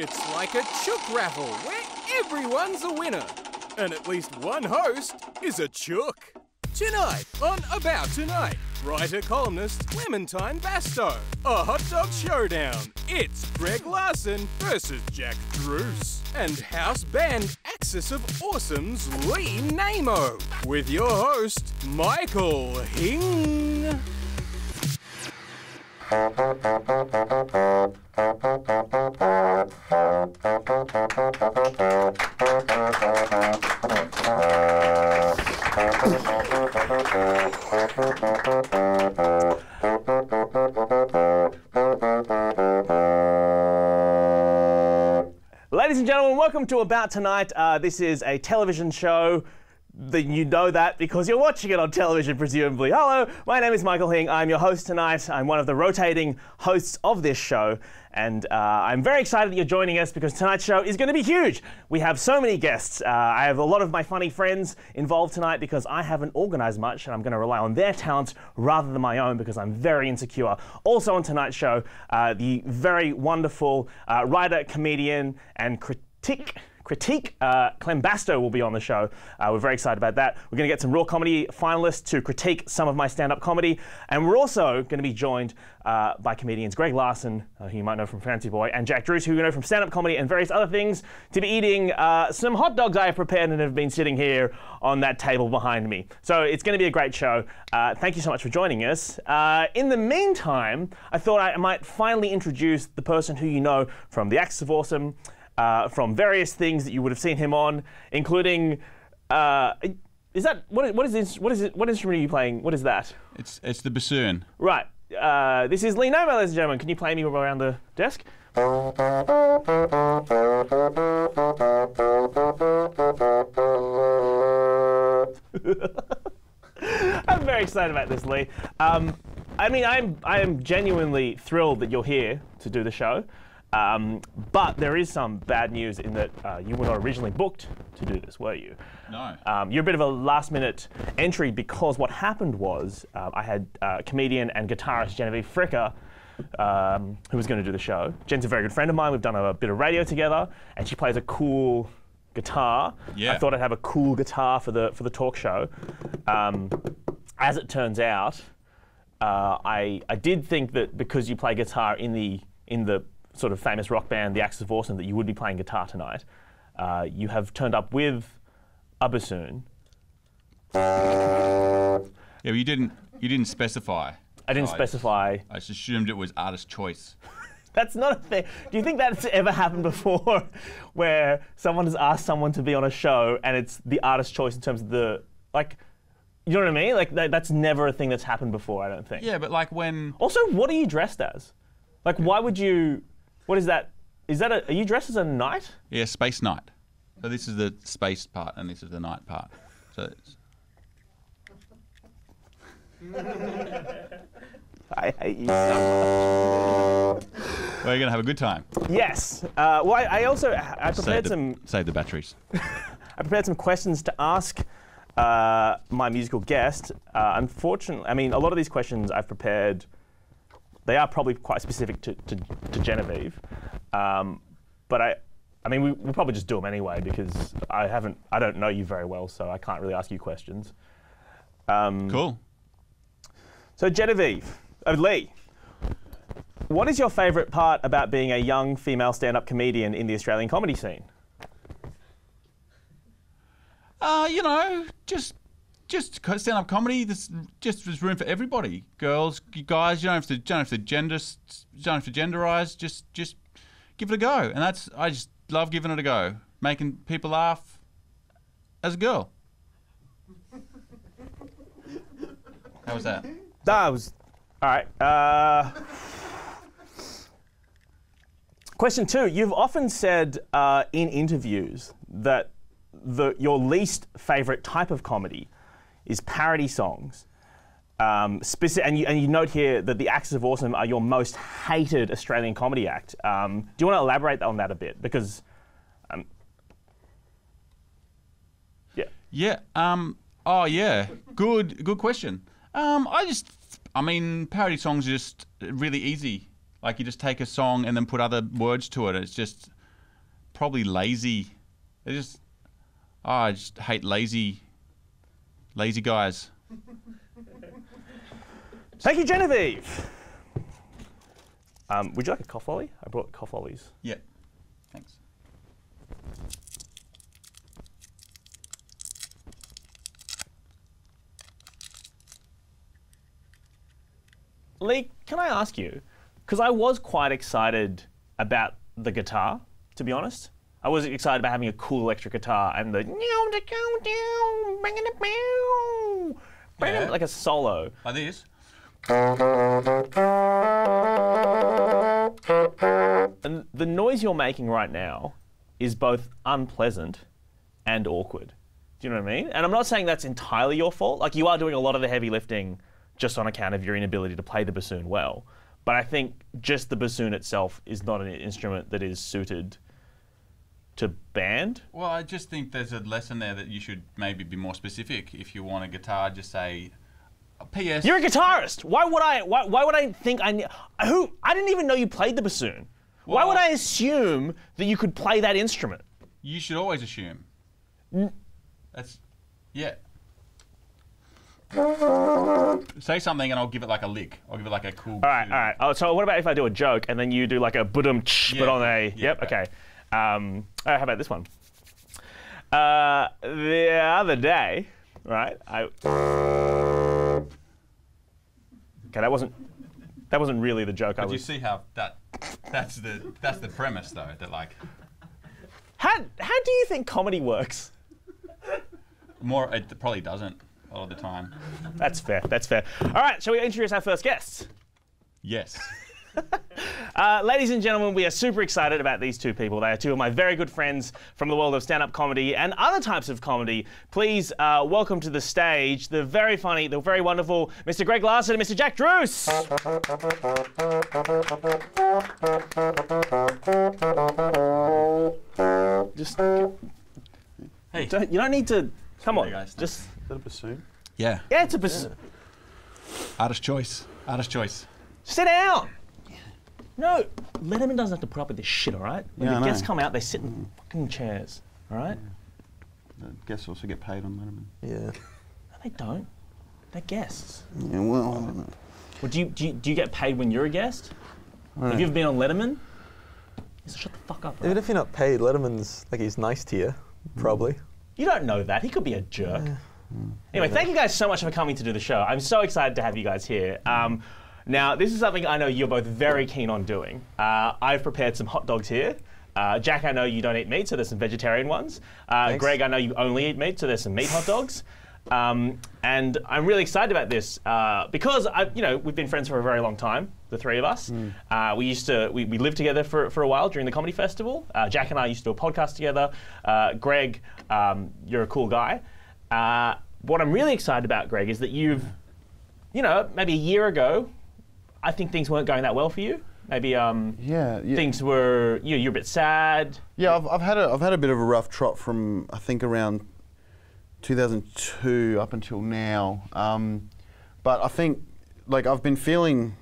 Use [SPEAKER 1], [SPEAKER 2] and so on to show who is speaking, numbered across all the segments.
[SPEAKER 1] It's like a chook raffle where everyone's a winner. And at least one host is a chook. Tonight on About Tonight, writer columnist Clementine Bastow. A hot dog showdown. It's Greg Larsen versus Jack Druce. And house band Axis of Awesome's Lee Naimo. With your host, Michael Hing.
[SPEAKER 2] Ladies and gentlemen, welcome to About Tonight. Uh, this is a television show. Then you know that because you're watching it on television, presumably. Hello, my name is Michael Hing. I'm your host tonight. I'm one of the rotating hosts of this show, and uh, I'm very excited that you're joining us because tonight's show is going to be huge. We have so many guests. Uh, I have a lot of my funny friends involved tonight because I haven't organised much, and I'm going to rely on their talents rather than my own because I'm very insecure. Also on tonight's show, uh, the very wonderful uh, writer, comedian, and critic critique. Uh, Clem Bastow will be on the show. Uh, we're very excited about that. We're going to get some raw comedy finalists to critique some of my stand up comedy. And we're also going to be joined uh, by comedians Greg Larsen, uh, who you might know from Fancy Boy, and Jack Druce, who you know from stand up comedy and various other things, to be eating uh, some hot dogs I have prepared and have been sitting here on that table behind me. So it's going to be a great show. Uh, thank you so much for joining us. In the meantime, I thought I might finally introduce the person who you know from The Axis of Awesome uh, from various things that you would have seen him on, including. Uh, is that what? What is this? What is it? What instrument are you playing? What is that?
[SPEAKER 3] It's it's the bassoon.
[SPEAKER 2] Right. Uh, this is Lee Naimo, ladies and gentlemen. Can you play me around the desk? I'm very excited about this, Lee. Um, I mean, I'm I am genuinely thrilled that you're here to do the show. Um, but there is some bad news in that uh, you were not originally booked to do this, were you?
[SPEAKER 3] No.
[SPEAKER 2] Um, you're a bit of a last minute entry because what happened was uh, I had uh, comedian and guitarist Genevieve Fricker. Um, who was going to do the show? Jen's a very good friend of mine. We've done a, bit of radio together, and she plays a cool guitar.
[SPEAKER 3] Yeah.
[SPEAKER 2] I thought I'd have a cool guitar for the for the talk show. Um, as it turns out, uh, I I did think that because you play guitar in the in the sort of famous rock band, The Axis of Awesome, that you would be playing guitar tonight. Uh, you have turned up with a bassoon.
[SPEAKER 3] Yeah, but you didn't you didn't specify.
[SPEAKER 2] I didn't
[SPEAKER 3] So
[SPEAKER 2] specify.
[SPEAKER 3] I just assumed it was artist choice.
[SPEAKER 2] That's not a thing. Do you think that's ever happened before, where someone has asked someone to be on a show and it's the artist's choice in terms of the like, you know what I mean? Like that, that's never a thing that's happened before. I don't think.
[SPEAKER 3] Yeah, but like when
[SPEAKER 2] Also, what are you dressed as? Like, why would you? What is that? Is that a? Are you dressed as a knight?
[SPEAKER 3] yeah, space knight. So this is the space part, and this is the knight part. So
[SPEAKER 2] I hate you so
[SPEAKER 3] well, you're gonna have a good time.
[SPEAKER 2] Yes. Uh, well, I, I also I
[SPEAKER 3] Save
[SPEAKER 2] prepared
[SPEAKER 3] the,
[SPEAKER 2] some
[SPEAKER 3] save the batteries.
[SPEAKER 2] I prepared some questions to ask uh, my musical guest. Uh, unfortunately, I mean, a lot of these questions I've prepared, they are probably quite specific to, to, to Genevieve. Um, but I, I mean, we, we'll probably just do them anyway because I haven't, I don't know you very well, so I can't really ask you questions. Um,
[SPEAKER 3] Cool.
[SPEAKER 2] So Genevieve, uh, Lee, what is your favourite part about being a young female stand-up comedian in the Australian comedy scene?
[SPEAKER 3] Uh, you know, just just stand up comedy. There's just there's room for everybody. Girls, guys. You don't have to don't have to gender don't have to genderize. Just just give it a go. And that's I just love giving it a go, making people laugh as a girl. How was that?
[SPEAKER 2] That was all right. Uh, question two: You've often said uh, in interviews that the your least favorite type of comedy is parody songs. Um, speci- and, you, and you note here that the Axis of Awesome are your most hated Australian comedy act. Um, do you want to elaborate on that a bit? Because, um, yeah,
[SPEAKER 3] Yeah. Um. Oh yeah. Good. Good question. Um. I just. I mean, parody songs are just really easy. Like you just take a song and then put other words to it. It's just. probably lazy. They just, oh, I just hate lazy, lazy guys.
[SPEAKER 2] Thank you, Genevieve. Um, would you like a cough lolly? I brought cough lollies.
[SPEAKER 3] Yeah. Thanks.
[SPEAKER 2] Lee, can I ask you? Because I was quite excited about the guitar, to be honest. I was excited about having a cool electric guitar and the
[SPEAKER 3] Yeah.
[SPEAKER 2] like a solo.
[SPEAKER 3] Like this.
[SPEAKER 2] And the noise you're making right now is both unpleasant and awkward. Do you know what I mean? And I'm not saying that's entirely your fault. Like you are doing a lot of the heavy lifting just on account of your inability to play the bassoon well. But I think just the bassoon itself is not an instrument that is suited to band.
[SPEAKER 3] Well, I just think there's a lesson there that you should maybe be more specific. If you want a guitar, just say, P.S.
[SPEAKER 2] You're a guitarist. Why would I? Why, why would I think I? Who? I didn't even know you played the bassoon. why would I assume that you could play that instrument?
[SPEAKER 3] You should always assume. That's, yeah. Say something and I'll give it like a lick. I'll give it like a cool.
[SPEAKER 2] All right, all right. Oh, so what about if I do a joke and then you do like a budum tsh, but on a
[SPEAKER 3] yeah,
[SPEAKER 2] yep,
[SPEAKER 3] right.
[SPEAKER 2] okay. Um, right, how about this one? Uh, the other day, right? I okay, that wasn't that wasn't really the joke I
[SPEAKER 3] But you see how that that's the that's the premise though that like
[SPEAKER 2] How how do you think comedy works?
[SPEAKER 3] more it probably doesn't a lot of the time.
[SPEAKER 2] That's fair. That's fair. All right, shall we introduce our first guests?
[SPEAKER 3] Yes.
[SPEAKER 2] Uh, ladies and gentlemen, we are super excited about these two people. They are two of my very good friends from the world of stand up comedy and other types of comedy. Please uh, welcome to the stage the very funny, the very wonderful Mr. Greg Larsen and Mr. Jack Druce. Just
[SPEAKER 3] Hey.
[SPEAKER 2] don't, you don't need to. Come on,
[SPEAKER 3] Hey, guys.
[SPEAKER 2] just
[SPEAKER 4] Is that a bassoon?
[SPEAKER 3] Yeah.
[SPEAKER 2] yeah, it's a bas-
[SPEAKER 3] Artist choice. Artist choice.
[SPEAKER 2] Sit down. No, Letterman doesn't have to put up with this shit, all right? When
[SPEAKER 4] Yeah,
[SPEAKER 2] the
[SPEAKER 4] I
[SPEAKER 2] guests
[SPEAKER 4] know.
[SPEAKER 2] come out, they sit in fucking chairs, all right?
[SPEAKER 4] The guests also get paid on Letterman.
[SPEAKER 5] Yeah.
[SPEAKER 2] No, they don't. They're guests.
[SPEAKER 4] Yeah, well, I don't know.
[SPEAKER 2] Well, do you, do you do you get paid when you're a guest? Have you ever been on Letterman? You shut the fuck up.
[SPEAKER 5] Even if you're not paid, Letterman's like he's nice to you, probably.
[SPEAKER 2] You don't know that. He could be a jerk. Anyway, thank you guys so much for coming to do the show. I'm so excited to have you guys here. Um, now, this is something I know you're both very keen on doing. Uh, I've prepared some hot dogs here. Uh, Jack, I know you don't eat meat, so there's some vegetarian ones. Uh, Greg, I know you only eat meat, so there's some meat hot dogs. Um, and I'm really excited about this uh, because I, you know we've been friends for a very long time, the three of us. Uh, we used to we, we lived together for, for a while during the comedy festival. Uh, Jack and I used to do a podcast together. Uh, Greg, um, you're a cool guy. Uh, what I'm really excited about, Greg, is that you've, you know, maybe a year ago, I think things weren't going that well for you. Maybe um,
[SPEAKER 4] Yeah, yeah.
[SPEAKER 2] things were you know, you're a bit sad.
[SPEAKER 4] Yeah, I've, I've had a I've had a bit of a rough trot from I think around 2002 up until now. Um, but I think like I've been feeling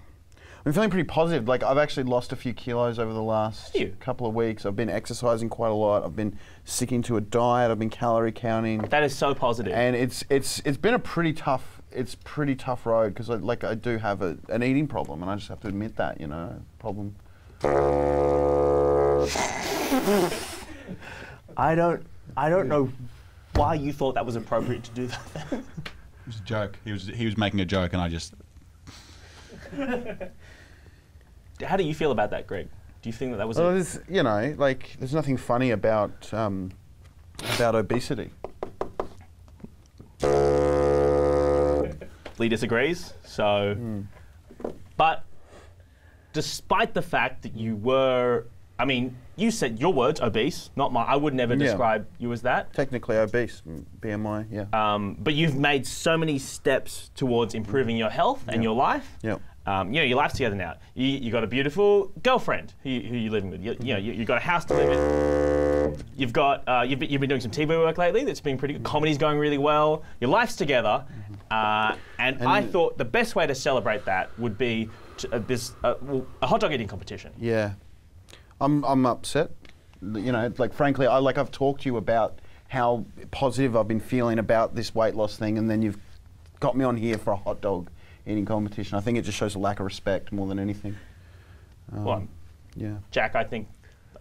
[SPEAKER 4] I've been feeling pretty positive. Like I've actually lost a few kilos over the last couple of weeks. I've been exercising quite a lot. I've been sticking to a diet. I've been calorie counting.
[SPEAKER 2] That is so positive.
[SPEAKER 4] and it's it's it's been a pretty tough it's pretty tough road because I, like I do have a, an eating problem and I just have to admit that you know problem.
[SPEAKER 2] I don't I don't know why you thought that was appropriate to do that.
[SPEAKER 3] It was a joke. He was he was making a joke and I just
[SPEAKER 2] How do you feel about that, Greg? Do you think that that was
[SPEAKER 4] Well,
[SPEAKER 2] a,
[SPEAKER 4] there's, you know, like there's nothing funny about um, about obesity.
[SPEAKER 2] Lee disagrees? So, but despite the fact that you were, I mean, you said your words obese, not mine. I would never
[SPEAKER 4] Yeah.
[SPEAKER 2] describe you as that.
[SPEAKER 4] Technically obese, mm, BMI, yeah.
[SPEAKER 2] Um, but you've made so many steps towards improving your health and your life.
[SPEAKER 4] Yep.
[SPEAKER 2] Um, you know, your life's together now. You, you got a beautiful girlfriend who, who you're living with. You, you know, you, you've got a house to live in. You've got uh, you've, been, you've been doing some TV work lately. That's been pretty good. Comedy's going really well. Your life's together, uh, and, I thought the best way to celebrate that would be to, uh, this uh, well, a hot dog eating competition.
[SPEAKER 4] Yeah. I'm I'm upset.
[SPEAKER 6] You know, like frankly, I like I've talked to you about how positive I've been feeling about this weight loss thing, and then you've got me on here for a hot dog eating competition. I think it just shows a lack of respect more than anything. Um,
[SPEAKER 2] Well,
[SPEAKER 6] Yeah.
[SPEAKER 2] Jack, I think,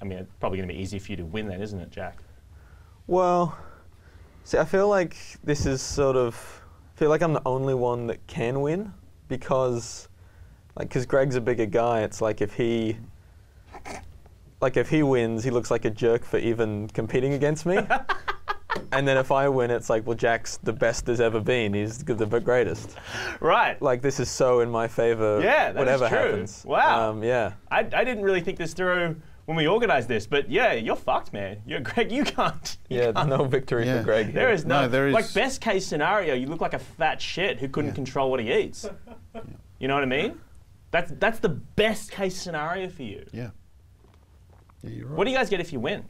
[SPEAKER 2] I mean, it's probably going to be easy for you to win then, isn't it, Jack?
[SPEAKER 5] Well, see, I feel like this is sort of. I feel like I'm the only one that can win because, like, because Greg's a bigger guy. It's like if he, like, if he wins, he looks like a jerk for even competing against me. and then if I win, it's like, well, Jack's the best there's ever been. He's the greatest.
[SPEAKER 2] Right.
[SPEAKER 5] Like, this is so in my favor.
[SPEAKER 2] Yeah, that is
[SPEAKER 5] whatever
[SPEAKER 2] true.
[SPEAKER 5] happens.
[SPEAKER 2] Wow.
[SPEAKER 5] Um, yeah.
[SPEAKER 2] I, I didn't really think this through when we organized this, but yeah, you're fucked, man. You're Greg. You can't. you
[SPEAKER 5] Yeah,
[SPEAKER 2] can't.
[SPEAKER 5] no victory
[SPEAKER 6] Yeah.
[SPEAKER 5] for Greg.
[SPEAKER 2] There
[SPEAKER 5] here.
[SPEAKER 2] is no,
[SPEAKER 6] No, there
[SPEAKER 2] like best case scenario. You look like a fat shit who couldn't
[SPEAKER 6] Yeah.
[SPEAKER 2] control what he eats. You know what I mean? That's that's the best case scenario for you.
[SPEAKER 6] Yeah. Yeah, you're right.
[SPEAKER 2] What do you guys get if you win?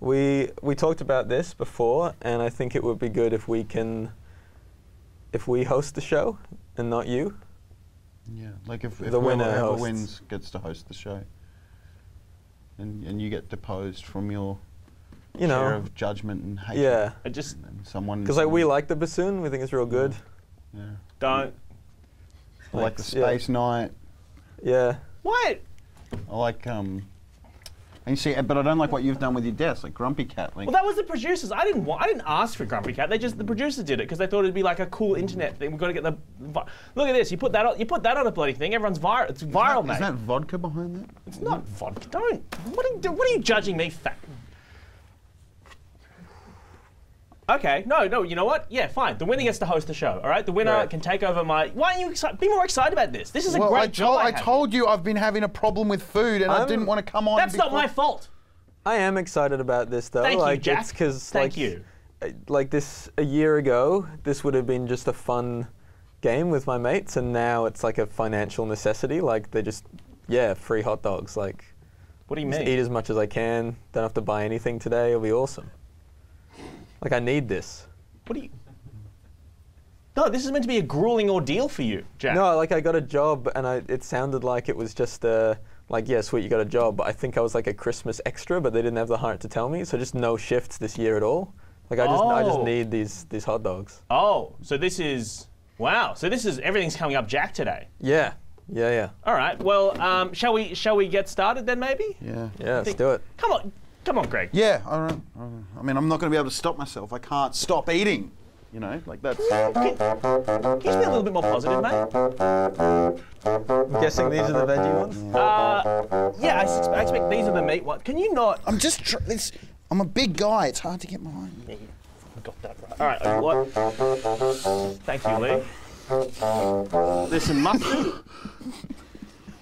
[SPEAKER 5] We we talked about this before, and I think it would be good if we can, if we host the show and not you.
[SPEAKER 6] Yeah, like if, if
[SPEAKER 5] The winner
[SPEAKER 6] whoever
[SPEAKER 5] hosts.
[SPEAKER 6] wins gets to host the show, and and you get deposed from your
[SPEAKER 5] You
[SPEAKER 6] share
[SPEAKER 5] know,
[SPEAKER 6] of judgment and hatred.
[SPEAKER 5] yeah.
[SPEAKER 2] I just
[SPEAKER 6] And someone
[SPEAKER 5] Because like we like the bassoon, we think it's real good.
[SPEAKER 6] yeah.
[SPEAKER 2] don't.
[SPEAKER 6] I like the
[SPEAKER 5] yeah.
[SPEAKER 6] space knight.
[SPEAKER 5] Yeah.
[SPEAKER 2] What?
[SPEAKER 6] I like um. And you see, eh, but I don't like what you've done with your desk, like Grumpy Cat. Like,
[SPEAKER 2] Well, that was the producers. I didn't want. I didn't ask for Grumpy Cat. They just the producers did it because they thought it'd be like a cool internet thing. We've got to get the. vi- Look at this. You put that on. You put that on a bloody thing. Everyone's viral. It's viral,
[SPEAKER 6] is
[SPEAKER 2] mate.
[SPEAKER 6] that vodka behind that?
[SPEAKER 2] It's not vodka. Don't. What are you, what are you judging me fat? Okay, no, no, you know what? Yeah, fine. The winner gets to host the show, all right? The winner
[SPEAKER 5] Right.
[SPEAKER 2] can take over my. Why aren't you excited? Be more excited about this. This is a great
[SPEAKER 6] I
[SPEAKER 2] job.
[SPEAKER 6] told
[SPEAKER 2] I,
[SPEAKER 6] I told you I've been having a problem with food, and I
[SPEAKER 5] I'm-
[SPEAKER 6] didn't want to come on.
[SPEAKER 2] That's not my fault.
[SPEAKER 5] I am excited about this though.
[SPEAKER 2] Thank you,
[SPEAKER 5] like
[SPEAKER 2] Jack.
[SPEAKER 5] because
[SPEAKER 2] Thank
[SPEAKER 5] like
[SPEAKER 2] you.
[SPEAKER 5] uh, like this a year ago, this would have been just a fun game with my mates, and now it's like a financial necessity. Like they just yeah, free hot dogs. Like
[SPEAKER 2] What do you
[SPEAKER 5] just
[SPEAKER 2] mean?
[SPEAKER 5] eat as much as I can. Don't have to buy anything today. It'll be awesome. Like I need this.
[SPEAKER 2] What do you? No, this is meant to be a grueling ordeal for you, Jack.
[SPEAKER 5] No, like I got a job, and I, it sounded like it was just uh, like, yeah, sweet, you got a job. But I think I was like a Christmas extra, but they didn't have the heart to tell me. So just no shifts this year at all. Like I just, I just
[SPEAKER 2] Oh.
[SPEAKER 5] need these these hot dogs.
[SPEAKER 2] Oh, so this is wow. So this is everything's coming up Jack today.
[SPEAKER 5] Yeah, yeah, yeah,
[SPEAKER 2] All right. Well, um, shall we shall we get started then maybe?
[SPEAKER 6] Yeah.
[SPEAKER 5] yeah. Let's do it.
[SPEAKER 2] Come on, come on, Greg.
[SPEAKER 6] Yeah, I don't. I don't- I mean, I'm not going to be able to stop myself. I can't stop eating. You know, like that's.
[SPEAKER 2] Can, can you be a little bit more positive, mate?
[SPEAKER 5] I'm guessing these are the veggie ones.
[SPEAKER 2] Uh, yeah, I, sus- I expect these are the meat ones. Can you not?
[SPEAKER 6] I'm just. Tr- it's, I'm a big guy. It's hard to get mine.
[SPEAKER 2] Yeah, you got that right. All right. I what? Thank you, Lee. There's some mustard.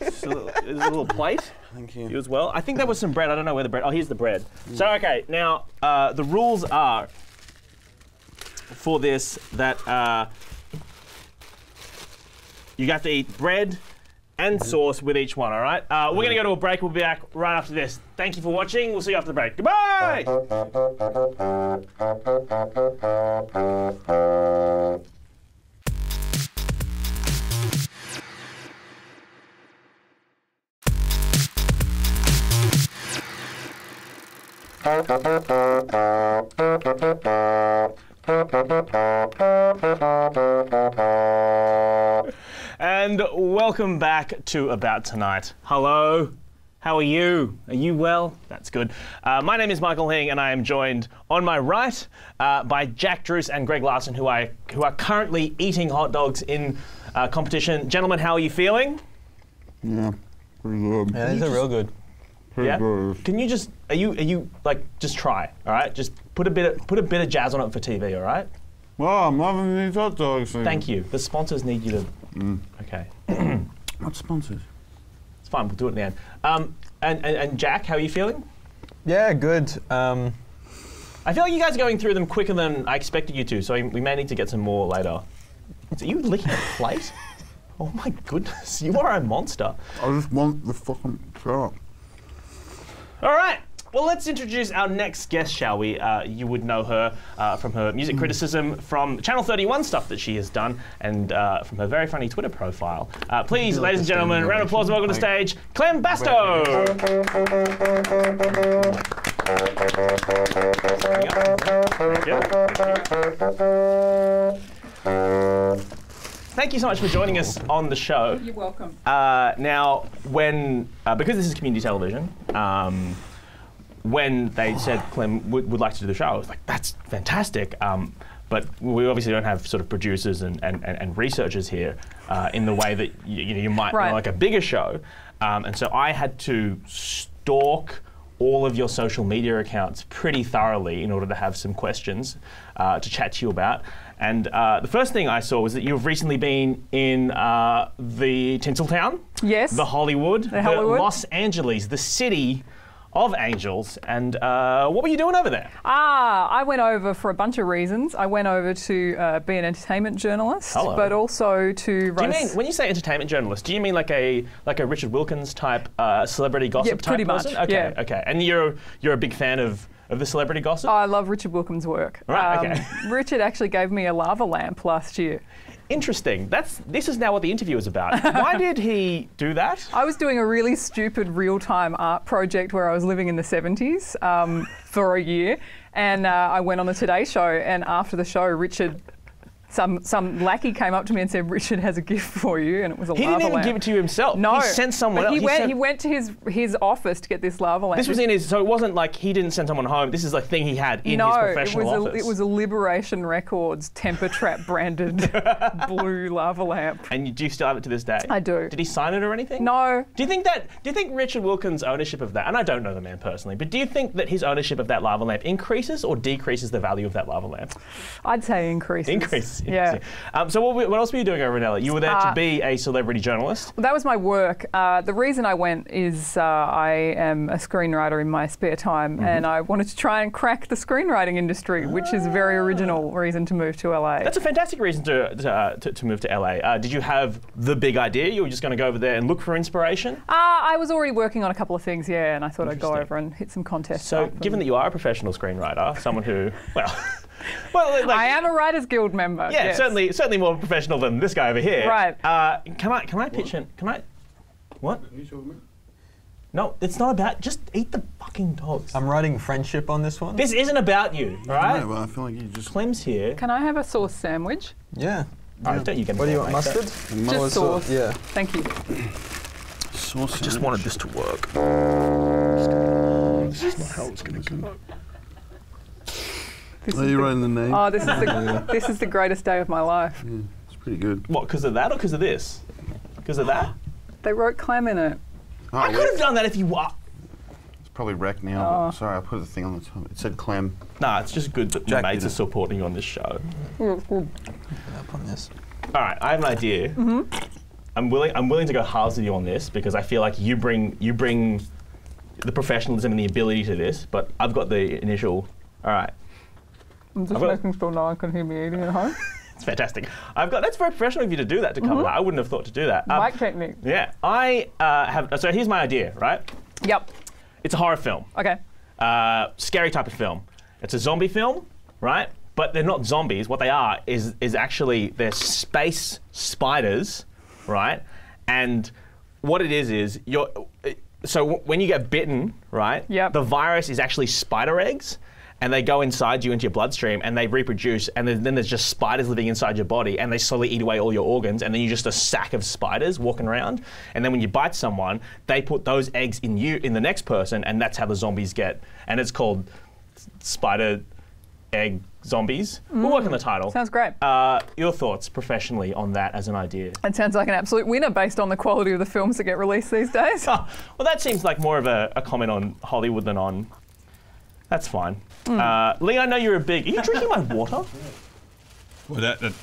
[SPEAKER 2] There's there's a little plate.
[SPEAKER 6] Thank
[SPEAKER 2] You
[SPEAKER 6] you.
[SPEAKER 2] as well. I think there was some bread. I don't know where the bread. Oh, here's the bread. So okay, now uh, the rules are for this that uh, you got to eat bread and sauce with each one. All right. Uh, we're gonna go to a break. We'll be back right after this. Thank you for watching. We'll see you after the break. Goodbye. And welcome back to About Tonight. Hello. How are you? Are you well? That's good. Uh, my name is Michael Hing, and I am joined on my right uh, by Jack Druce and Greg Larsen, who I who are currently eating hot dogs in uh, competition. Gentlemen, how are you feeling?
[SPEAKER 6] Yeah, pretty good.
[SPEAKER 5] Yeah, these are real good.
[SPEAKER 2] Yeah. Can you just are you are you like just try? All right. Just put a bit of, put a bit of jazz on it for TV. All right.
[SPEAKER 6] Well, I'm loving these hot dogs.
[SPEAKER 2] Thank you. The sponsors need you to. Okay.
[SPEAKER 6] What sponsors?
[SPEAKER 2] It's fine. We'll do it in the end. Um, and, and, and Jack, how are you feeling?
[SPEAKER 5] Yeah, good. Um,
[SPEAKER 2] I feel like you guys are going through them quicker than I expected you to, so we may need to get some more later. Are you licking a plate? Oh my goodness, you are a monster.
[SPEAKER 6] I just want the fucking chop.
[SPEAKER 2] All right, Well, let's introduce our next guest, shall we? Uh, you would know her uh, from her music criticism, from Channel 31 stuff that she has done, and uh, from her very funny Twitter profile. Uh, please, ladies and gentlemen, round of applause, and welcome to the stage, Clem Bastow. Thank you so much for joining us on the show.
[SPEAKER 7] You're welcome.
[SPEAKER 2] Uh, now, when uh, because this is community television, um, when they said Clem would, would like to do the show, I was like, "That's fantastic." Um, but we obviously don't have sort of producers and, and, and, and researchers here uh, in the way that you, you know you might
[SPEAKER 7] Right.
[SPEAKER 2] like a bigger show. Um, and so I had to stalk all of your social media accounts pretty thoroughly in order to have some questions uh, to chat to you about. And uh, the first thing I saw was that you've recently been in uh, the Tinseltown,
[SPEAKER 7] Yes.
[SPEAKER 2] the Hollywood, the,
[SPEAKER 7] Hollywood.
[SPEAKER 2] Los Angeles, the city of angels. And uh, what were you doing over there?
[SPEAKER 7] Ah, I went over for a bunch of reasons. I went over to uh, be an entertainment journalist,
[SPEAKER 2] Hello.
[SPEAKER 7] but also to
[SPEAKER 2] Do you mean when you say entertainment journalist? Do you mean like a like a Richard Wilkins type uh, celebrity gossip
[SPEAKER 7] Yeah,
[SPEAKER 2] type
[SPEAKER 7] pretty much,
[SPEAKER 2] person? Okay,
[SPEAKER 7] yeah.
[SPEAKER 2] okay. And you're you're a big fan of of the celebrity gossip.
[SPEAKER 7] I love Richard Wilkins' work. Um,
[SPEAKER 2] Right, okay.
[SPEAKER 7] Richard actually gave me a lava lamp last year.
[SPEAKER 2] Interesting. That's this is now what the interview is about. Why did he do that?
[SPEAKER 7] I was doing a really stupid real-time art project where I was living in the 70s um, for a year, and uh, I went on the Today Show. And after the show, Richard, some some lackey came up to me and said, "Richard has a gift for you," and it was a
[SPEAKER 2] He
[SPEAKER 7] lava
[SPEAKER 2] didn't even
[SPEAKER 7] lamp.
[SPEAKER 2] give it to you himself.
[SPEAKER 7] No,
[SPEAKER 2] he sent someone else.
[SPEAKER 7] He went.
[SPEAKER 2] sent-
[SPEAKER 7] he went to his his office to get this lava lamp.
[SPEAKER 2] This was in his, so it wasn't like he didn't send someone home. This is a thing he had in
[SPEAKER 7] no,
[SPEAKER 2] his
[SPEAKER 7] it
[SPEAKER 2] professional
[SPEAKER 7] was a, it was a Liberation Records Temper Trap branded blue lava lamp.
[SPEAKER 2] and you, do you still have it to this day?
[SPEAKER 7] I do.
[SPEAKER 2] Did he sign it or anything?
[SPEAKER 7] No,
[SPEAKER 2] Do you think that? Do you think Richard Wilkins' ownership of that? And I don't know the man personally, but do you think that his ownership of that lava lamp increases or decreases the value of that lava lamp?
[SPEAKER 7] I'd say increases.
[SPEAKER 2] Increases.
[SPEAKER 7] Yeah.
[SPEAKER 2] Um, so what, what else were you doing over in LA? You were there to
[SPEAKER 7] Uh,
[SPEAKER 2] be a celebrity journalist.
[SPEAKER 7] Well, that was my work. Uh, the reason I went is uh, I am a screenwriter in my spare time,
[SPEAKER 2] Mm-hmm.
[SPEAKER 7] and I wanted to try and crack the screenwriting industry, which is a very original reason to move to LA.
[SPEAKER 2] That's a fantastic reason to, to, uh, to, to move to LA. Uh, did you have the big idea? You were just going to go over there and look for inspiration?
[SPEAKER 7] uh, I was already working on a couple of things, yeah, and I thought I'd go over and hit some contests.
[SPEAKER 2] So, given that you are a professional screenwriter, someone who, well, well, like,
[SPEAKER 7] I am a Writers Guild member.
[SPEAKER 2] Yeah,
[SPEAKER 7] yes.
[SPEAKER 2] certainly, certainly more professional than this guy over here.
[SPEAKER 7] Right.
[SPEAKER 2] Uh, can I, can I pitch in? Can I? What? No, it's not about. Just eat the fucking dogs.
[SPEAKER 5] I'm writing friendship on this one.
[SPEAKER 2] this isn't about you, all right?
[SPEAKER 4] well, I feel like you just.
[SPEAKER 2] Clem's here.
[SPEAKER 7] Can I have a sauce sandwich?
[SPEAKER 5] yeah.
[SPEAKER 2] All right, don't you get
[SPEAKER 5] What do you
[SPEAKER 2] involved,
[SPEAKER 5] want?
[SPEAKER 2] mate.
[SPEAKER 5] Mustard?
[SPEAKER 7] Just
[SPEAKER 5] Or
[SPEAKER 7] sauce.
[SPEAKER 5] Yeah.
[SPEAKER 7] Thank you.
[SPEAKER 4] Sauce I
[SPEAKER 2] Just wanted this to work.
[SPEAKER 4] This is not how it's going to go.
[SPEAKER 7] This
[SPEAKER 4] Are you
[SPEAKER 7] the-
[SPEAKER 4] writing the name?
[SPEAKER 7] Oh, this is the this is the greatest day of my life.
[SPEAKER 4] It's pretty good.
[SPEAKER 2] What? Because of that or because of this? Because of that?
[SPEAKER 7] They wrote Clem in it.
[SPEAKER 4] Oh,
[SPEAKER 2] I could have done that if you wa
[SPEAKER 4] it's probably wrecked now.
[SPEAKER 7] Oh.
[SPEAKER 4] But sorry, I put the thing on the top. It said Clem.
[SPEAKER 2] Nah, it's just good that
[SPEAKER 4] Jack
[SPEAKER 2] your mates are supporting you on this show.
[SPEAKER 5] Up on this.
[SPEAKER 2] All right, I have an idea.
[SPEAKER 7] Mm-hmm.
[SPEAKER 2] I'm willing. I'm willing to go halves with you on this because I feel like you bring you bring the professionalism and the ability to this, but I've got the initial. All right,
[SPEAKER 7] I'm just
[SPEAKER 2] I've
[SPEAKER 7] making sure no one can hear me eating at home.
[SPEAKER 2] it's fantastic. I've got. That's very professional of you to do that to come. I wouldn't have thought to do that. Um,
[SPEAKER 7] Mic technique.
[SPEAKER 2] yeah, I uh, have. So here's my idea. Right,
[SPEAKER 7] Yep.
[SPEAKER 2] it's a horror film.
[SPEAKER 7] Okay.
[SPEAKER 2] uh, scary type of film. It's a zombie film, right? But they're not zombies. What they are is is actually they're space spiders, right? And what it is is you're. So w- when you get bitten, right?
[SPEAKER 7] Yep.
[SPEAKER 2] The virus is actually spider eggs. And they go inside you into your bloodstream, and they reproduce, and then, then there's just spiders living inside your body, and they slowly eat away all your organs, and then you're just a sack of spiders walking around. And then when you bite someone, they put those eggs in you, in the next person, and that's how the zombies get. And it's called spider egg zombies. We'll work on the title.
[SPEAKER 7] Sounds great.
[SPEAKER 2] Uh, your thoughts professionally on that as an idea?
[SPEAKER 7] It sounds like an absolute winner based on the quality of the films that get released these days.
[SPEAKER 2] Oh, well, that seems like more of a, a comment on Hollywood than on. That's fine.
[SPEAKER 7] Hmm.
[SPEAKER 2] Uh, Lee, I know you're a big. Are you drinking my water?
[SPEAKER 3] Well, that, that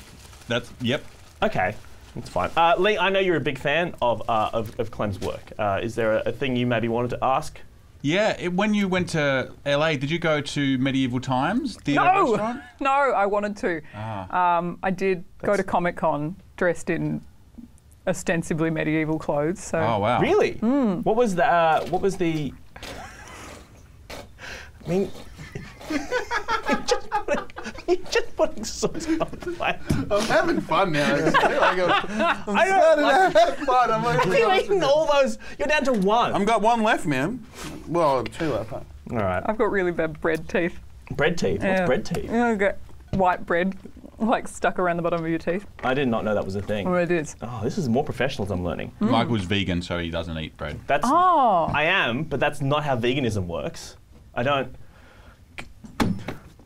[SPEAKER 3] that's yep.
[SPEAKER 2] Okay, that's fine. Uh, Lee, I know you're a big fan of uh, of, of Clem's work. Uh, is there a, a thing you maybe wanted to ask?
[SPEAKER 3] Yeah, it, when you went to LA, did you go to Medieval Times Theatre
[SPEAKER 7] No,
[SPEAKER 3] Restaurant?
[SPEAKER 7] no, I wanted to.
[SPEAKER 3] Ah.
[SPEAKER 7] Um, I did go to Comic Con dressed in ostensibly medieval clothes. So
[SPEAKER 3] Oh wow.
[SPEAKER 2] Really?
[SPEAKER 7] Hmm.
[SPEAKER 2] What was the uh, What was the I mean, you're just putting, you're just putting sauce on the plate.
[SPEAKER 6] I'm having fun now. It's like I'm,
[SPEAKER 2] I don't like,
[SPEAKER 6] have fun. I'm like,
[SPEAKER 2] you're eating all those. You're down to one.
[SPEAKER 6] I've got one left, man. Well, two left. Huh?
[SPEAKER 2] all right.
[SPEAKER 7] I've got really bad bread teeth.
[SPEAKER 2] Bread teeth. What's
[SPEAKER 7] Yeah.
[SPEAKER 2] bread teeth?
[SPEAKER 7] Yeah, I've got white bread, like stuck around the bottom of your teeth.
[SPEAKER 2] I did not know that was a thing.
[SPEAKER 7] Oh, it is.
[SPEAKER 2] Oh, this is more professionals I'm learning. Mm.
[SPEAKER 3] Michael's vegan, so he doesn't eat bread.
[SPEAKER 2] That's
[SPEAKER 7] Oh.
[SPEAKER 2] I am, but that's not how veganism works. I don't.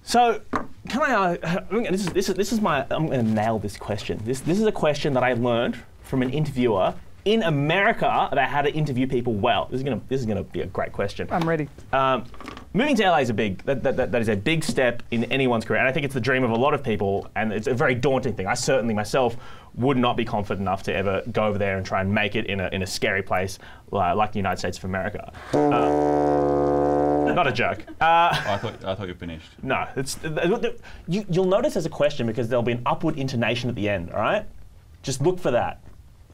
[SPEAKER 2] So, can I? Uh, this is this is this is my. I'm going to nail this question. This this is a question that I learned from an interviewer in America about how to interview people well. This is gonna this is gonna be a great question.
[SPEAKER 7] I'm ready.
[SPEAKER 2] Um, moving to LA is a big that, that, that, that is a big step in anyone's career, and I think it's the dream of a lot of people, and it's a very daunting thing. I certainly myself would not be confident enough to ever go over there and try and make it in a in a scary place uh, like the United States of America. Uh, not a joke. Uh,
[SPEAKER 3] Oh, I thought I thought you finished.
[SPEAKER 2] no, it's you, you'll notice there's a question because there'll be an upward intonation at the end. All right, just look for that.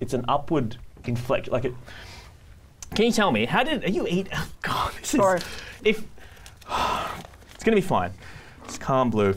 [SPEAKER 2] It's an upward inflection, like it. Can you tell me how did you eat? Oh God, this
[SPEAKER 7] Sorry.
[SPEAKER 2] is if it's gonna be fine. It's calm blue.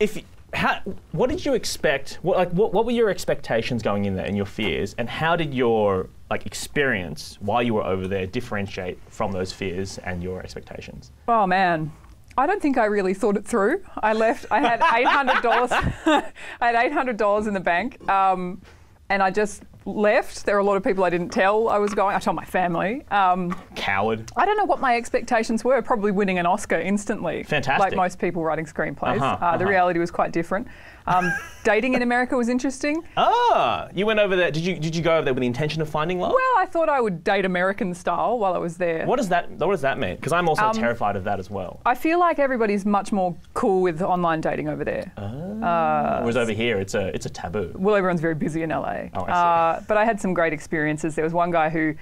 [SPEAKER 2] If how, what did you expect? What like what, what were your expectations going in there and your fears, and how did your like experience while you were over there differentiate from those fears and your expectations?
[SPEAKER 7] Oh man. I don't think I really thought it through. I left. I had eight hundred dollars. I had eight hundred dollars in the bank, um, and I just left. There were a lot of people I didn't tell I was going. I told my family. Um,
[SPEAKER 2] Coward.
[SPEAKER 7] I don't know what my expectations were. Probably winning an Oscar instantly.
[SPEAKER 2] Fantastic.
[SPEAKER 7] Like most people writing screenplays.
[SPEAKER 2] Uh-huh,
[SPEAKER 7] uh, The
[SPEAKER 2] uh-huh.
[SPEAKER 7] reality was quite different. Um, dating in America was interesting.
[SPEAKER 2] Ah, you went over there. Did you did you go over there with the intention of finding love?
[SPEAKER 7] Well, I thought I would date American style while I was there.
[SPEAKER 2] what does that What does that mean? Because I'm also
[SPEAKER 7] Um,
[SPEAKER 2] terrified of that as well.
[SPEAKER 7] I feel like everybody's much more cool with online dating over there.
[SPEAKER 2] Whereas over here, it's a it's a taboo.
[SPEAKER 7] well, everyone's very busy in LA.
[SPEAKER 2] Oh, I see.
[SPEAKER 7] Uh, but I had some great experiences. There was one guy who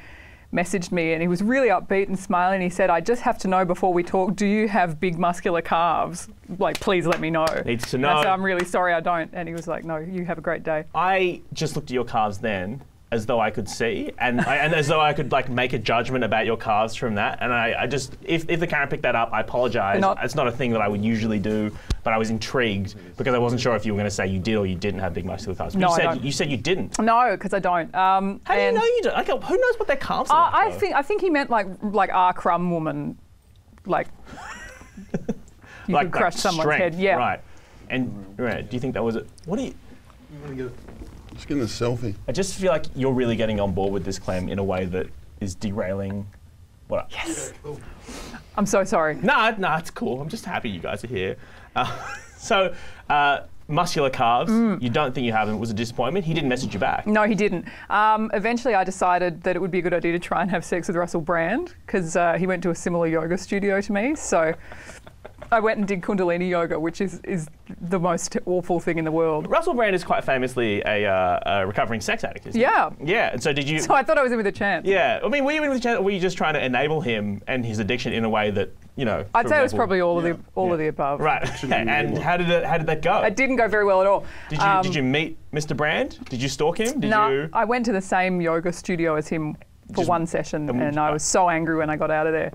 [SPEAKER 7] messaged me and he was really upbeat and smiling. He said, I just have to know before we talk, do you have big muscular calves? Like, please let me know.
[SPEAKER 2] Needs to
[SPEAKER 7] And I
[SPEAKER 2] know.
[SPEAKER 7] said, I'm really sorry I don't. And he was like, no, you have a great day.
[SPEAKER 2] I just looked at your calves then as though I could see, and I, and as though I could like make a judgment about your calves from that. And I, I just, if, if the camera picked that up, I apologise.
[SPEAKER 7] Not-
[SPEAKER 2] it's not a thing that I would usually do, but I was intrigued because I wasn't sure if you were going to say you did or you didn't have big muscular calves. But
[SPEAKER 7] No,
[SPEAKER 2] you
[SPEAKER 7] I
[SPEAKER 2] said
[SPEAKER 7] don't.
[SPEAKER 2] you said you didn't.
[SPEAKER 7] No, because I don't. Um,
[SPEAKER 2] How do you
[SPEAKER 7] and-
[SPEAKER 2] know you don't? Like, who knows what their calves
[SPEAKER 7] Uh,
[SPEAKER 2] are? like,
[SPEAKER 7] I
[SPEAKER 2] though?
[SPEAKER 7] think I think he meant like like R. Crumb woman, like you
[SPEAKER 2] like
[SPEAKER 7] could crush
[SPEAKER 2] like
[SPEAKER 7] someone's
[SPEAKER 2] strength,
[SPEAKER 7] head. Yeah.
[SPEAKER 2] Right. And right, do you think that was it? What do you?
[SPEAKER 6] Just getting a selfie.
[SPEAKER 2] I just feel like you're really getting on board with this claim in a way that is derailing. What? Yes.
[SPEAKER 7] I'm so sorry.
[SPEAKER 2] No, no, it's cool. I'm just happy you guys are here. Uh, so, uh, muscular calves.
[SPEAKER 7] Mm.
[SPEAKER 2] You don't think you have them. It was a disappointment. He didn't message you back.
[SPEAKER 7] No, he didn't. Um, eventually, I decided that it would be a good idea to try and have sex with Russell Brand because uh, he went to a similar yoga studio to me. So I went and did Kundalini yoga, which is, is the most awful thing in the world.
[SPEAKER 2] Russell Brand is quite famously a, uh, a recovering sex addict. Isn't
[SPEAKER 7] Yeah.
[SPEAKER 2] He? Yeah. And so did you?
[SPEAKER 7] So I thought I was in with a chance.
[SPEAKER 2] yeah. I mean, were you in with the channel, or were you just trying to enable him and his addiction in a way that you know?
[SPEAKER 7] I'd
[SPEAKER 2] for
[SPEAKER 7] say it was probably all of the all of the above.
[SPEAKER 2] Right. Okay. And how did it? How did that go?
[SPEAKER 7] It didn't go very well at all.
[SPEAKER 2] Did you
[SPEAKER 7] Um,
[SPEAKER 2] did you meet Mr. Brand? Did you stalk him? Did
[SPEAKER 7] No,
[SPEAKER 2] you?
[SPEAKER 7] I went to the same yoga studio as him for
[SPEAKER 2] Just-
[SPEAKER 7] one session, and I was so angry when I got out of there.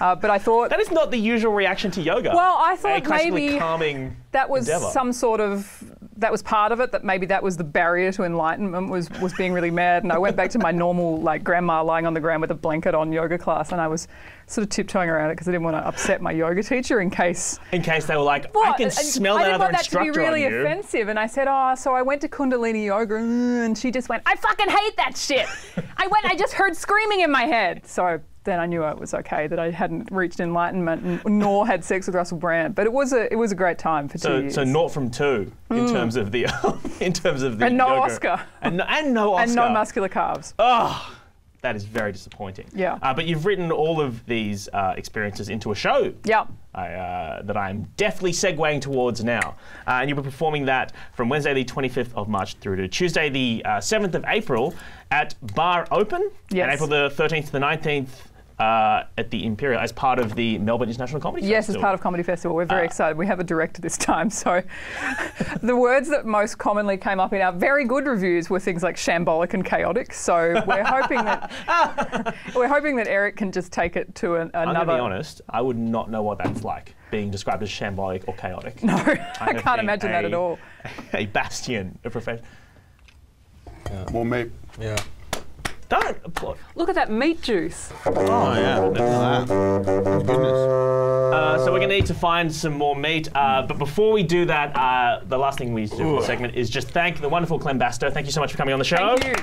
[SPEAKER 7] Uh, but I thought
[SPEAKER 2] That is not the usual reaction to yoga.
[SPEAKER 7] Well, I thought maybe
[SPEAKER 2] calming.
[SPEAKER 7] that was
[SPEAKER 2] endeavour.
[SPEAKER 7] some sort of that was part of it. That maybe that was the barrier to enlightenment was was being really mad. And I went back to my normal like grandma lying on the ground with a blanket on yoga class, and I was sort of tiptoeing around it because I didn't want to upset my yoga teacher in case.
[SPEAKER 2] In case they were like, I can
[SPEAKER 7] And
[SPEAKER 2] smell
[SPEAKER 7] I
[SPEAKER 2] that
[SPEAKER 7] didn't
[SPEAKER 2] other
[SPEAKER 7] want that to be really offensive, and I said, "Oh, so I went to Kundalini yoga," and she just went, "I fucking hate that shit." I went, I just heard screaming in my head, so. Then I knew it was okay that I hadn't reached enlightenment, nor had sex with Russell Brand. But it was a it was a great time for two
[SPEAKER 2] So,
[SPEAKER 7] years.
[SPEAKER 2] so naught from two in terms of the in terms of the
[SPEAKER 7] Mm. And no
[SPEAKER 2] yoga.
[SPEAKER 7] Oscar.
[SPEAKER 2] and no, and no Oscar
[SPEAKER 7] and no muscular calves.
[SPEAKER 2] Oh, that is very disappointing.
[SPEAKER 7] Yeah.
[SPEAKER 2] Uh, but you've written all of these uh, experiences into a show.
[SPEAKER 7] Yeah.
[SPEAKER 2] I, uh, that I'm deftly segueing towards now. Uh, and you'll be performing that from Wednesday, the 25th of March through to Tuesday, the uh, 7th of April at Bar Open.
[SPEAKER 7] Yes.
[SPEAKER 2] And April the 13th to the 19th uh, at the Imperial as part of the Melbourne International Comedy Festival.
[SPEAKER 7] Yes, as part of Comedy Festival. We're
[SPEAKER 2] Uh,
[SPEAKER 7] very excited. We have a director this time. So the words that most commonly came up in our very good reviews were things like shambolic and chaotic. So we're hoping that we're hoping that Eric can just take it to an,
[SPEAKER 2] I'm
[SPEAKER 7] another.
[SPEAKER 2] going to be honest, I would not know what that's like, being described as shambolic or chaotic.
[SPEAKER 7] No, I
[SPEAKER 2] have
[SPEAKER 7] can't
[SPEAKER 2] been
[SPEAKER 7] imagine that at all.
[SPEAKER 2] a bastion of profession.
[SPEAKER 6] Well, meat.
[SPEAKER 5] Yeah.
[SPEAKER 2] Don't applaud.
[SPEAKER 7] Look at that meat juice.
[SPEAKER 6] Oh, yeah. Look at that. Oh, goodness.
[SPEAKER 2] Uh, so we're going to need to find some more meat. Uh, but before we do that, uh, the last thing we need to do for the segment is just thank the wonderful Clem Bastow. Thank you so much for coming on the show.
[SPEAKER 7] Thank you.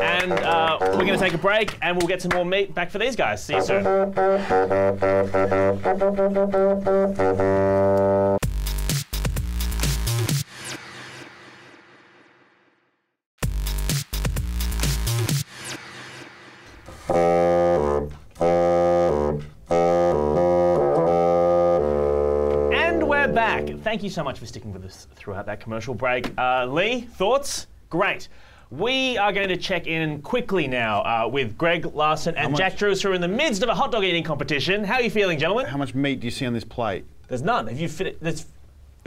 [SPEAKER 2] And uh, we're going to take a break and we'll get some more meat back for these guys. See you soon. Thank you so much for sticking with us throughout that commercial break. Uh, Lee, thoughts? Great. We are going to check in quickly now uh, with Greg Larsen and Jack Druce, who are in the midst of a hot dog eating competition. How are you feeling, gentlemen?
[SPEAKER 4] How much meat do you see on this plate?
[SPEAKER 2] There's none. Have you fit it? There's...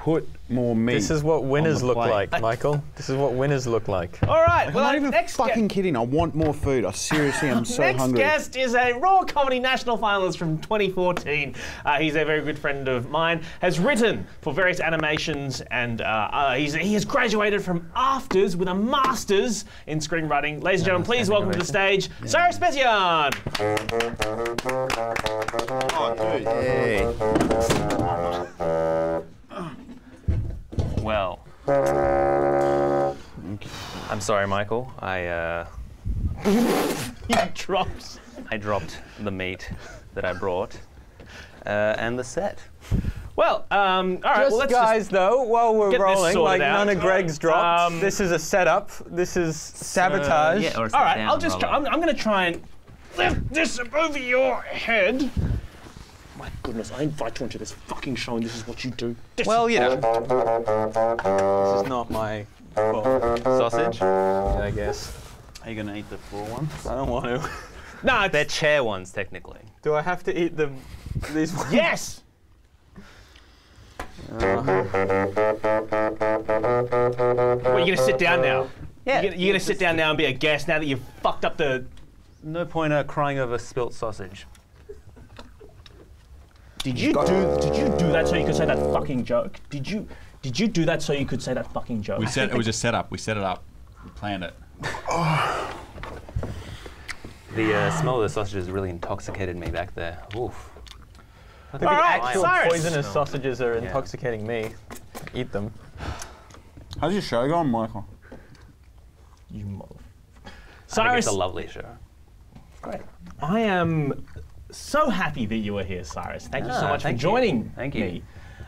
[SPEAKER 4] Put more meat.
[SPEAKER 5] This is what winners look
[SPEAKER 4] plate.
[SPEAKER 5] like, Michael. This is what winners look like.
[SPEAKER 2] All right. Well, I'm
[SPEAKER 4] not even
[SPEAKER 2] next gue-
[SPEAKER 4] fucking kidding. I want more food. I seriously am so
[SPEAKER 2] Next
[SPEAKER 4] hungry.
[SPEAKER 2] guest is a Raw Comedy National finalist from 2014. Uh, he's a very good friend of mine. Has written for various animations, and uh, uh, he's, he has graduated from AFTRS with a master's in screenwriting. Ladies and gentlemen, please welcome to the stage Cyrus Beyzan.
[SPEAKER 8] Well, I'm sorry, Michael. I uh,
[SPEAKER 2] He drops.
[SPEAKER 8] I dropped the meat that I brought uh, and the set.
[SPEAKER 2] Well, um, all right.
[SPEAKER 5] Just
[SPEAKER 2] well, let's
[SPEAKER 5] guys, though, while we're rolling, like
[SPEAKER 2] out.
[SPEAKER 5] none of Greg's dropped.
[SPEAKER 2] Um,
[SPEAKER 5] this is a setup. This is sabotage.
[SPEAKER 8] yeah, or
[SPEAKER 2] All right, I'll just. Try, I'm, I'm going to try and lift this over your head. My goodness, I invite you onto this fucking show, and this is what you do. This
[SPEAKER 8] well, you know,
[SPEAKER 5] this is not my fault,
[SPEAKER 8] sausage.
[SPEAKER 5] I guess.
[SPEAKER 8] Are you gonna eat the full ones?
[SPEAKER 5] I don't want to.
[SPEAKER 2] no, it's,
[SPEAKER 8] They're chair ones, technically.
[SPEAKER 5] Do I have to eat the these ones?
[SPEAKER 2] yes. Well, you're gonna sit down now.
[SPEAKER 8] Yeah.
[SPEAKER 2] You're gonna, you're gonna sit down now and be a guest now that you've fucked up the.
[SPEAKER 8] No point uh, crying over spilt sausage.
[SPEAKER 2] Did you do? Did you do that so you could say that fucking joke? Did you? Did you do that so you could say that fucking joke?
[SPEAKER 3] We set it was a setup. We set it up. We planned it.
[SPEAKER 8] The uh, smell of the sausages really intoxicated me back there. Oof.
[SPEAKER 5] I think
[SPEAKER 2] All
[SPEAKER 5] the
[SPEAKER 2] right,
[SPEAKER 5] actual
[SPEAKER 2] Cyrus.
[SPEAKER 5] poisonous sausages are intoxicating me. Eat them.
[SPEAKER 6] How's your show going, Michael?
[SPEAKER 2] You mother.
[SPEAKER 8] I think
[SPEAKER 2] Cyrus,
[SPEAKER 8] it's a lovely show.
[SPEAKER 2] Great. I am so happy that you are here, Cyrus. Thank you so
[SPEAKER 8] Ah,
[SPEAKER 2] much for
[SPEAKER 8] thank you.
[SPEAKER 2] joining
[SPEAKER 8] Thank you.
[SPEAKER 2] me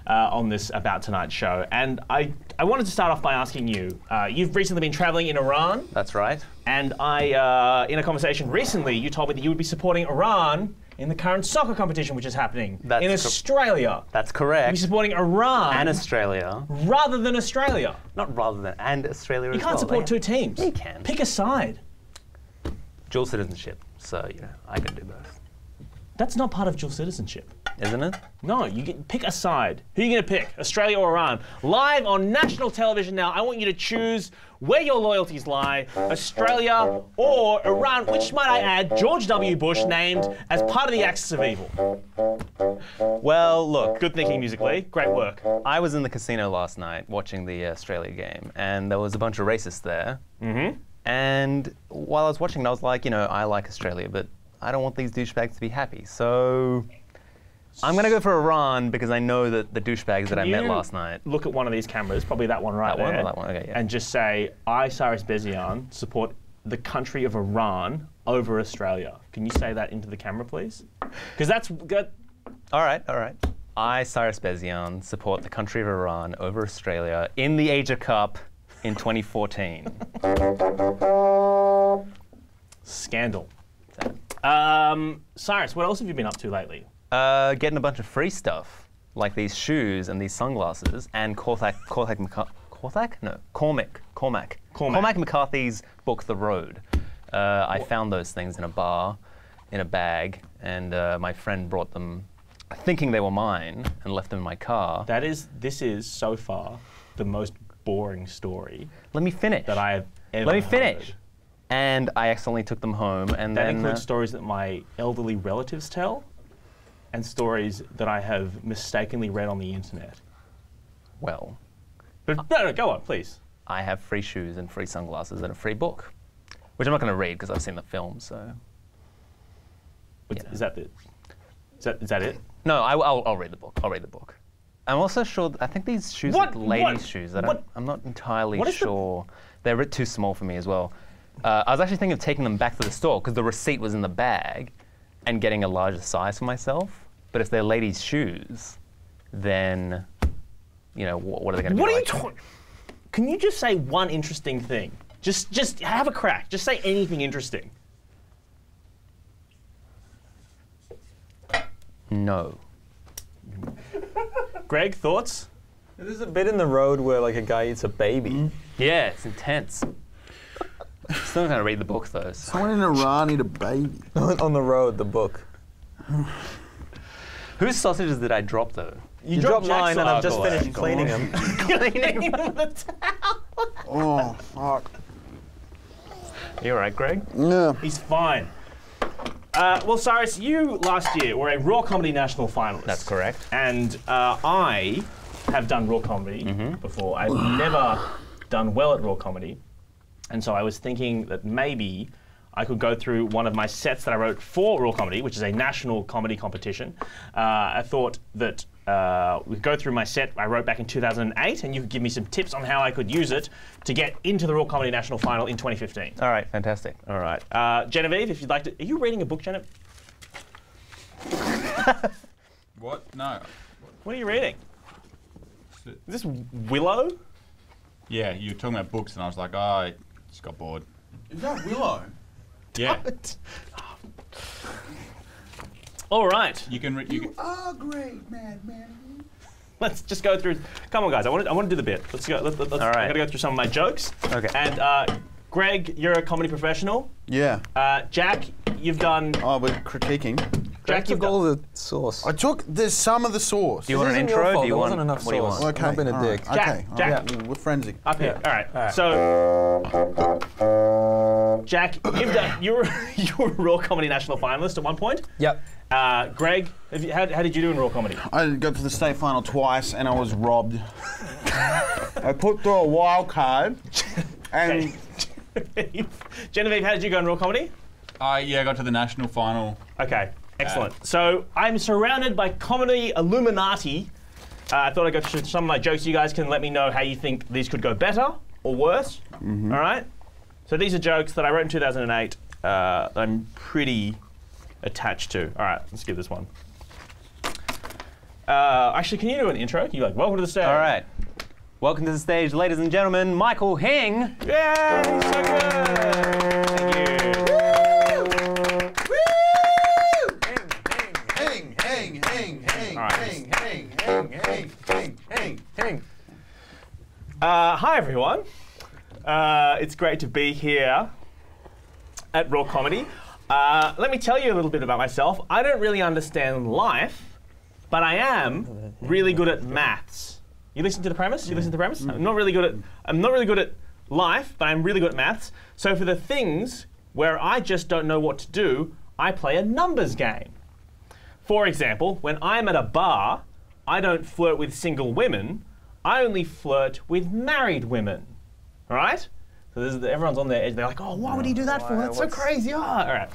[SPEAKER 2] uh, on this About Tonight show. And I, I wanted to start off by asking you uh, you've recently been traveling in Iran,
[SPEAKER 8] That's right.
[SPEAKER 2] and I, uh, in a conversation recently, you told me that you would be supporting Iran in the current soccer competition which is happening
[SPEAKER 8] That's
[SPEAKER 2] in Australia.
[SPEAKER 8] That's correct.
[SPEAKER 2] You'd be
[SPEAKER 8] correct.
[SPEAKER 2] supporting Iran
[SPEAKER 8] And Australia.
[SPEAKER 2] rather than Australia.
[SPEAKER 8] Not rather than and Australia
[SPEAKER 2] You can't
[SPEAKER 8] well.
[SPEAKER 2] support two teams.
[SPEAKER 8] You can.
[SPEAKER 2] Pick a side.
[SPEAKER 8] Dual citizenship. So, you know, I can do both.
[SPEAKER 2] That's not part of dual citizenship.
[SPEAKER 8] Isn't it?
[SPEAKER 2] No, you get pick a side. Who are you going to pick? Australia or Iran? Live on national television now. I want you to choose where your loyalties lie: Australia or Iran, which might I add, George W. Bush named as part of the Axis of Evil.
[SPEAKER 8] Well, look.
[SPEAKER 2] Good thinking musically. Great work.
[SPEAKER 8] I was in the casino last night watching the Australia game, and there was a bunch of racists there. Mm-hmm. And while I was watching, I was like, you know, I like Australia, but I don't want these douchebags to be happy. So I'm gonna go for Iran because I know that the douchebags that I met
[SPEAKER 2] You
[SPEAKER 8] last night.
[SPEAKER 2] Look at one of these cameras, probably that one right
[SPEAKER 8] That one
[SPEAKER 2] there,
[SPEAKER 8] or that one? Okay, yeah.
[SPEAKER 2] and just say, "I, Cyrus Beyzan, support the country of Iran over Australia." Can you say that into the camera, please? Because that's good.
[SPEAKER 8] All right, all right. I, Cyrus Beyzan, support the country of Iran over Australia in the Asia Cup in 2014.
[SPEAKER 2] Scandal. Um, Cyrus, what else have you been up to lately?
[SPEAKER 8] Uh, getting a bunch of free stuff, like these shoes and these sunglasses, and Cormac, Cormac, McCar- Cormac? No, Cormac, Cormac.
[SPEAKER 2] Cormac.
[SPEAKER 8] Cormac McCarthy's book, The Road. Uh, I found those things in a bar, in a bag, and uh, my friend brought them, thinking they were mine, and left them in my car.
[SPEAKER 2] That is, this is so far the most boring story
[SPEAKER 8] Let me finish.
[SPEAKER 2] that I have ever
[SPEAKER 8] Let me
[SPEAKER 2] heard.
[SPEAKER 8] finish. And I accidentally took them home, and
[SPEAKER 2] That
[SPEAKER 8] then
[SPEAKER 2] includes
[SPEAKER 8] uh,
[SPEAKER 2] stories that my elderly relatives tell, and stories that I have mistakenly read on the internet.
[SPEAKER 8] well,
[SPEAKER 2] But no, no, go on, please.
[SPEAKER 8] I have free shoes and free sunglasses and a free book, which I'm not going to read because I've seen the film. So
[SPEAKER 2] Is-
[SPEAKER 8] Yeah.
[SPEAKER 2] Is that the? Is that, is that it?
[SPEAKER 8] no, I, will I'll read the book. I'll read the book. I'm also sure. I think these shoes
[SPEAKER 2] What-
[SPEAKER 8] are ladies'
[SPEAKER 2] what-
[SPEAKER 8] shoes. I don't,
[SPEAKER 2] what-
[SPEAKER 8] I'm not entirely
[SPEAKER 2] is the-
[SPEAKER 8] sure. They're a bit too small for me as well. Uh, I was actually thinking of taking them back to the store because the receipt was in the bag, and getting a larger size for myself. But if they're ladies' shoes, then you know what, what are they going to be?
[SPEAKER 2] What are you talking? Can you just say one interesting thing? Just, just have a crack. Just say anything interesting.
[SPEAKER 8] No.
[SPEAKER 2] Greg, thoughts?
[SPEAKER 5] There's a bit in the road where like a guy eats a baby.
[SPEAKER 8] Yeah, it's intense. Still not going to read the book though. so-
[SPEAKER 6] Someone in Iran eat a baby.
[SPEAKER 5] on the road, the book.
[SPEAKER 8] Whose sausages did I drop though?
[SPEAKER 5] You,
[SPEAKER 2] dropped
[SPEAKER 5] dropped mine, and I've just
[SPEAKER 2] go on.
[SPEAKER 5] finished
[SPEAKER 2] Go
[SPEAKER 5] cleaning
[SPEAKER 2] on.
[SPEAKER 5] them.
[SPEAKER 6] Oh, fuck.
[SPEAKER 8] You alright, Greg?
[SPEAKER 6] Yeah.
[SPEAKER 2] He's fine. Uh, well, Cyrus, you last year were a Raw Comedy National finalist.
[SPEAKER 8] That's correct.
[SPEAKER 2] And uh, I have done Raw Comedy before. I've never done well at Raw Comedy. And so I was thinking that maybe I could go through one of my sets that I wrote for Raw Comedy, which is a national comedy competition. Uh, I thought that uh, we'd go through my set I wrote back in 2008, and you could give me some tips on how I could use it to get into the Raw Comedy National Final in 2015.
[SPEAKER 8] All right, fantastic.
[SPEAKER 2] All right. Uh, Genevieve, if you'd like to. Are you reading a book, Genevieve?
[SPEAKER 3] What? No.
[SPEAKER 2] What are you reading? Is this Willow?
[SPEAKER 3] Yeah, you were talking about books, and I was like, oh, I just got bored.
[SPEAKER 6] Is that Willow?
[SPEAKER 3] Yeah.
[SPEAKER 2] All right.
[SPEAKER 3] You can. Re- you can
[SPEAKER 6] Oh, great, madman.
[SPEAKER 2] Let's just go through. Come on, guys. I want to. I want to do the bit. Let's go. Let, let, let's,
[SPEAKER 8] All right.
[SPEAKER 2] I got to go through some of my jokes.
[SPEAKER 8] Okay.
[SPEAKER 2] And uh, Greg, you're a comedy professional.
[SPEAKER 4] Yeah.
[SPEAKER 2] Uh, Jack, you've done.
[SPEAKER 4] Oh, we're critiquing.
[SPEAKER 2] Jack,
[SPEAKER 5] Took
[SPEAKER 2] you've
[SPEAKER 5] got
[SPEAKER 2] all
[SPEAKER 5] the sauce.
[SPEAKER 6] I took. There's some of the sauce.
[SPEAKER 8] Do you want an
[SPEAKER 5] isn't
[SPEAKER 8] intro?
[SPEAKER 5] fault,
[SPEAKER 8] Do you
[SPEAKER 5] there
[SPEAKER 8] want
[SPEAKER 5] wasn't enough
[SPEAKER 8] what do you
[SPEAKER 5] sauce.
[SPEAKER 8] want?
[SPEAKER 6] Okay.
[SPEAKER 5] I've been a
[SPEAKER 6] all right,
[SPEAKER 5] dick.
[SPEAKER 2] Jack,
[SPEAKER 6] Okay.
[SPEAKER 2] Jack.
[SPEAKER 6] right, We're frenzy.
[SPEAKER 2] Up here. All right.
[SPEAKER 5] Alright.
[SPEAKER 2] So, Jack, you've done. You were you were a Raw Comedy National finalist at one point.
[SPEAKER 5] Yep.
[SPEAKER 2] Uh, Greg, have you, how, how did you do in Raw Comedy?
[SPEAKER 6] I got to the state final twice and I was robbed. I put through a wild card and
[SPEAKER 2] Genevieve, how did you go in Raw Comedy?
[SPEAKER 3] I yeah, I got to the national final.
[SPEAKER 2] Okay, excellent. So I'm surrounded by comedy illuminati. Uh, I thought I'd go through some of my jokes. You guys can let me know how you think these could go better or worse. All right? So these are jokes that I wrote in 2008 uh, that I'm pretty attached to. All right, let's give this one. Uh, actually, can you do an intro? Can you like, welcome to the stage?
[SPEAKER 8] All right. Welcome to the stage, ladies and gentlemen, Michael Hing.
[SPEAKER 2] Yay, so Uh, hi, everyone. Uh, it's great to be here at Raw Comedy. Uh, let me tell you a little bit about myself. I don't really understand life, but I am really good at maths. You listen to the premise? You listen to the premise? I'm not really good at. I'm not really good at life, but I'm really good at maths. So for the things where I just don't know what to do, I play a numbers game. For example, when I'm at a bar, I don't flirt with single women. I only flirt with married women. All right? So this is everyone's on their edge. They're like, oh, why would he do that for? That's so crazy. Oh. All right.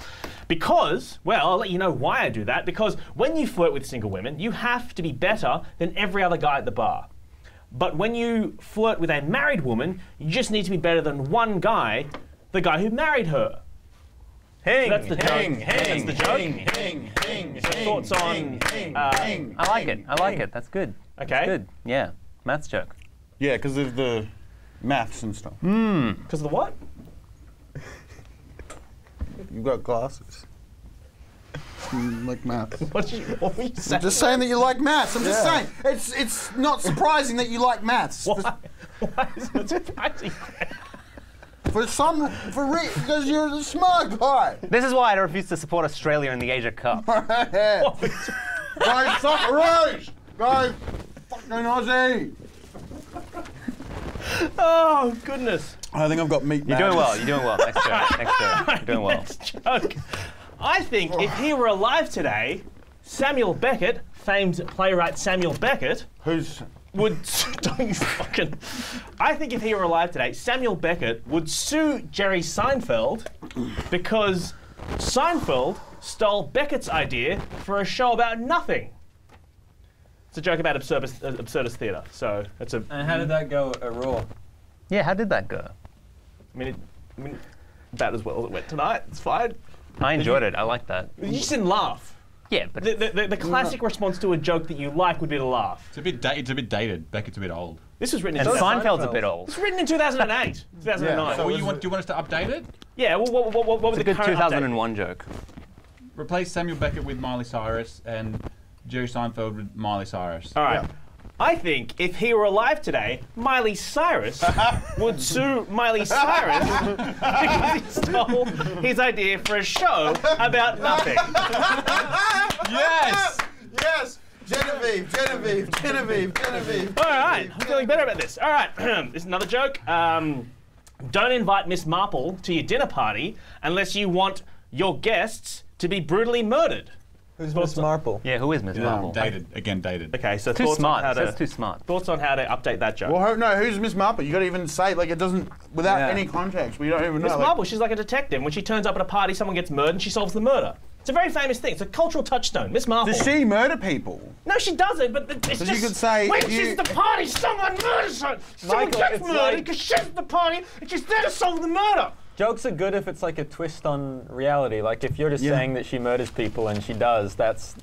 [SPEAKER 2] Because, well, I'll let you know why I do that. Because when you flirt with single women, you have to be better than every other guy at the bar. But when you flirt with a married woman, you just need to be better than one guy, the guy who married her.
[SPEAKER 5] Hang.
[SPEAKER 2] That's the joke.
[SPEAKER 6] Hang,
[SPEAKER 2] That's the joke.
[SPEAKER 6] hang, hang, hang, hang,
[SPEAKER 2] thoughts on,
[SPEAKER 6] hang, hang,
[SPEAKER 2] uh,
[SPEAKER 6] hang,
[SPEAKER 8] I like
[SPEAKER 6] hang,
[SPEAKER 8] it. I like
[SPEAKER 6] hang.
[SPEAKER 8] it. That's good.
[SPEAKER 2] Okay.
[SPEAKER 8] That's good. Yeah. Maths joke.
[SPEAKER 6] Yeah, because of the maths and stuff. Hmm.
[SPEAKER 2] Because of the what?
[SPEAKER 6] You've got glasses. You like maths.
[SPEAKER 2] What, did you, what were you saying?
[SPEAKER 6] I'm just saying that you like maths. I'm just saying. It's it's not surprising that you like maths.
[SPEAKER 2] Why? Why is it surprising?
[SPEAKER 6] For some, for re- because you're the smart guy.
[SPEAKER 8] This is why I refuse to support Australia in the Asia Cup.
[SPEAKER 6] Guys, Socceroos! Guys, fucking Aussie!
[SPEAKER 2] Oh goodness.
[SPEAKER 6] I think I've got meat.
[SPEAKER 8] You're doing well. You're doing well. Next joke. Next joke. You're doing well.
[SPEAKER 2] Next joke. I think if he were alive today, Samuel Beckett, famed playwright Samuel Beckett,
[SPEAKER 6] Who's
[SPEAKER 2] would don't fucking. I think if he were alive today, Samuel Beckett would sue Jerry Seinfeld because Seinfeld stole Beckett's idea for a show about nothing. It's a joke about absurdist, uh, absurdist theatre. So it's a.
[SPEAKER 5] And how did that go at Raw?
[SPEAKER 8] Yeah, how did that go?
[SPEAKER 2] I mean, it, I mean, about as well as it went tonight. It's fine.
[SPEAKER 8] I enjoyed it. I like that.
[SPEAKER 2] You just didn't laugh.
[SPEAKER 8] Yeah, but
[SPEAKER 2] The, the, the, the classic response to a joke that you like would be to laugh.
[SPEAKER 3] It's a bit. Da- it's a bit dated. Beckett's a bit old.
[SPEAKER 2] This was written in.
[SPEAKER 8] and
[SPEAKER 2] 2000
[SPEAKER 8] Seinfeld's a bit old.
[SPEAKER 2] It's written in 2008, 2009.
[SPEAKER 3] So you want? Do you want us to update it?
[SPEAKER 2] yeah. Well, what, what, what, what was
[SPEAKER 8] a
[SPEAKER 2] the
[SPEAKER 8] good
[SPEAKER 2] current update?
[SPEAKER 8] 2001 joke.
[SPEAKER 3] Replace Samuel Beckett with Miley Cyrus and Jerry Seinfeld with Miley Cyrus.
[SPEAKER 2] All right. I think if he were alive today, Miley Cyrus would sue Miley Cyrus because he stole his idea for a show about nothing.
[SPEAKER 3] Yes.
[SPEAKER 6] Yes! Genevieve, Genevieve, Genevieve, Genevieve.
[SPEAKER 2] All right, I'm feeling better about this. All right, this is another joke. Um, don't invite Miss Marple to your dinner party unless you want your guests to be brutally murdered.
[SPEAKER 5] Who's Miss Marple?
[SPEAKER 8] Yeah, who is Miss Marple?
[SPEAKER 3] Dated again. Dated.
[SPEAKER 2] Okay, so
[SPEAKER 8] Too
[SPEAKER 2] thoughts
[SPEAKER 8] smart.
[SPEAKER 2] on how
[SPEAKER 8] That's
[SPEAKER 2] to
[SPEAKER 8] too smart.
[SPEAKER 2] thoughts on how to update that joke.
[SPEAKER 6] Well, who, no, who's Miss Marple? You got to even say like it doesn't without
[SPEAKER 5] Yeah.
[SPEAKER 6] any context. We don't even know.
[SPEAKER 2] Miss
[SPEAKER 6] like-
[SPEAKER 2] Marple, she's like a detective. When she turns up at a party, someone gets murdered, and she solves the murder. It's a very famous thing. It's a cultural touchstone. Miss Marple.
[SPEAKER 6] Does she murder people?
[SPEAKER 2] No, she doesn't. But th- it's
[SPEAKER 6] So
[SPEAKER 2] just
[SPEAKER 6] you could say
[SPEAKER 2] when
[SPEAKER 6] if
[SPEAKER 2] she's at the party, someone murders her. Someone
[SPEAKER 5] Michael,
[SPEAKER 2] gets
[SPEAKER 5] it's
[SPEAKER 2] murdered
[SPEAKER 5] like-
[SPEAKER 2] because she's at the party and she's there to solve the murder.
[SPEAKER 5] Jokes are good if it's like a twist on reality. Like if you're just
[SPEAKER 6] Yeah.
[SPEAKER 5] saying that she murders people and she does, that's,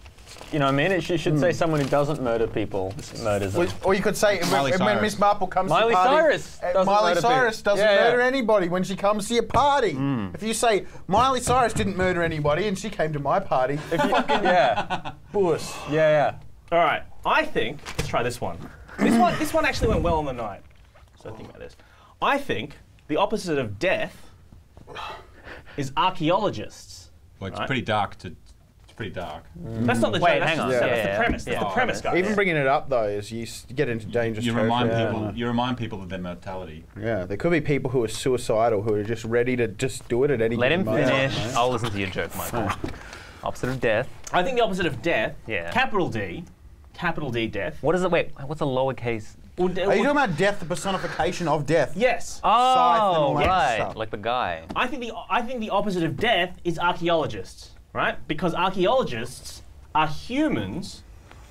[SPEAKER 5] you know what I mean? It, she should say someone who doesn't murder people murders them.
[SPEAKER 6] Or, or you could say when,
[SPEAKER 3] Miley
[SPEAKER 6] when Miss Marple comes
[SPEAKER 5] Miley
[SPEAKER 6] to the party,
[SPEAKER 5] Cyrus
[SPEAKER 6] uh,
[SPEAKER 5] doesn't
[SPEAKER 6] Miley
[SPEAKER 5] murder
[SPEAKER 6] Cyrus
[SPEAKER 5] people.
[SPEAKER 6] doesn't
[SPEAKER 5] Yeah, yeah.
[SPEAKER 6] murder anybody when she comes to your party. If you say Miley Cyrus didn't murder anybody and she came to my party, fucking
[SPEAKER 5] yeah,
[SPEAKER 6] puss.
[SPEAKER 5] yeah, yeah.
[SPEAKER 2] All right, I think let's try this one. This one, this one actually went well on the night. So think about this. I think the opposite of death is archaeologists.
[SPEAKER 3] Well, it's
[SPEAKER 2] Right.
[SPEAKER 3] pretty dark. To it's pretty dark. Mm.
[SPEAKER 2] That's not the
[SPEAKER 8] Wait,
[SPEAKER 2] joke. That's,
[SPEAKER 8] hang
[SPEAKER 2] just
[SPEAKER 8] on.
[SPEAKER 2] the-
[SPEAKER 8] Yeah,
[SPEAKER 2] that's
[SPEAKER 8] yeah,
[SPEAKER 2] the premise. That's
[SPEAKER 8] yeah.
[SPEAKER 2] the premise, guys.
[SPEAKER 6] Even bringing it up though is you get into dangerous
[SPEAKER 3] You remind
[SPEAKER 6] territory.
[SPEAKER 3] people.
[SPEAKER 6] Yeah.
[SPEAKER 3] You remind people of their mortality.
[SPEAKER 6] Yeah, there could be people who are suicidal who are just ready to just do it at any
[SPEAKER 8] Let him
[SPEAKER 6] moment.
[SPEAKER 8] finish. I'll listen to your joke, Michael. Opposite of death.
[SPEAKER 2] I think the opposite of death.
[SPEAKER 8] Yeah.
[SPEAKER 2] Capital D. Capital D. Death.
[SPEAKER 8] What is it? Wait, what's a lowercase?
[SPEAKER 2] Would-
[SPEAKER 6] Are you talking about death, the personification of death?
[SPEAKER 2] yes.
[SPEAKER 8] Oh,
[SPEAKER 6] all that
[SPEAKER 8] right.
[SPEAKER 6] stuff.
[SPEAKER 8] Like the guy.
[SPEAKER 2] I think the I think the opposite of death is archaeologists, right? Because archaeologists are humans.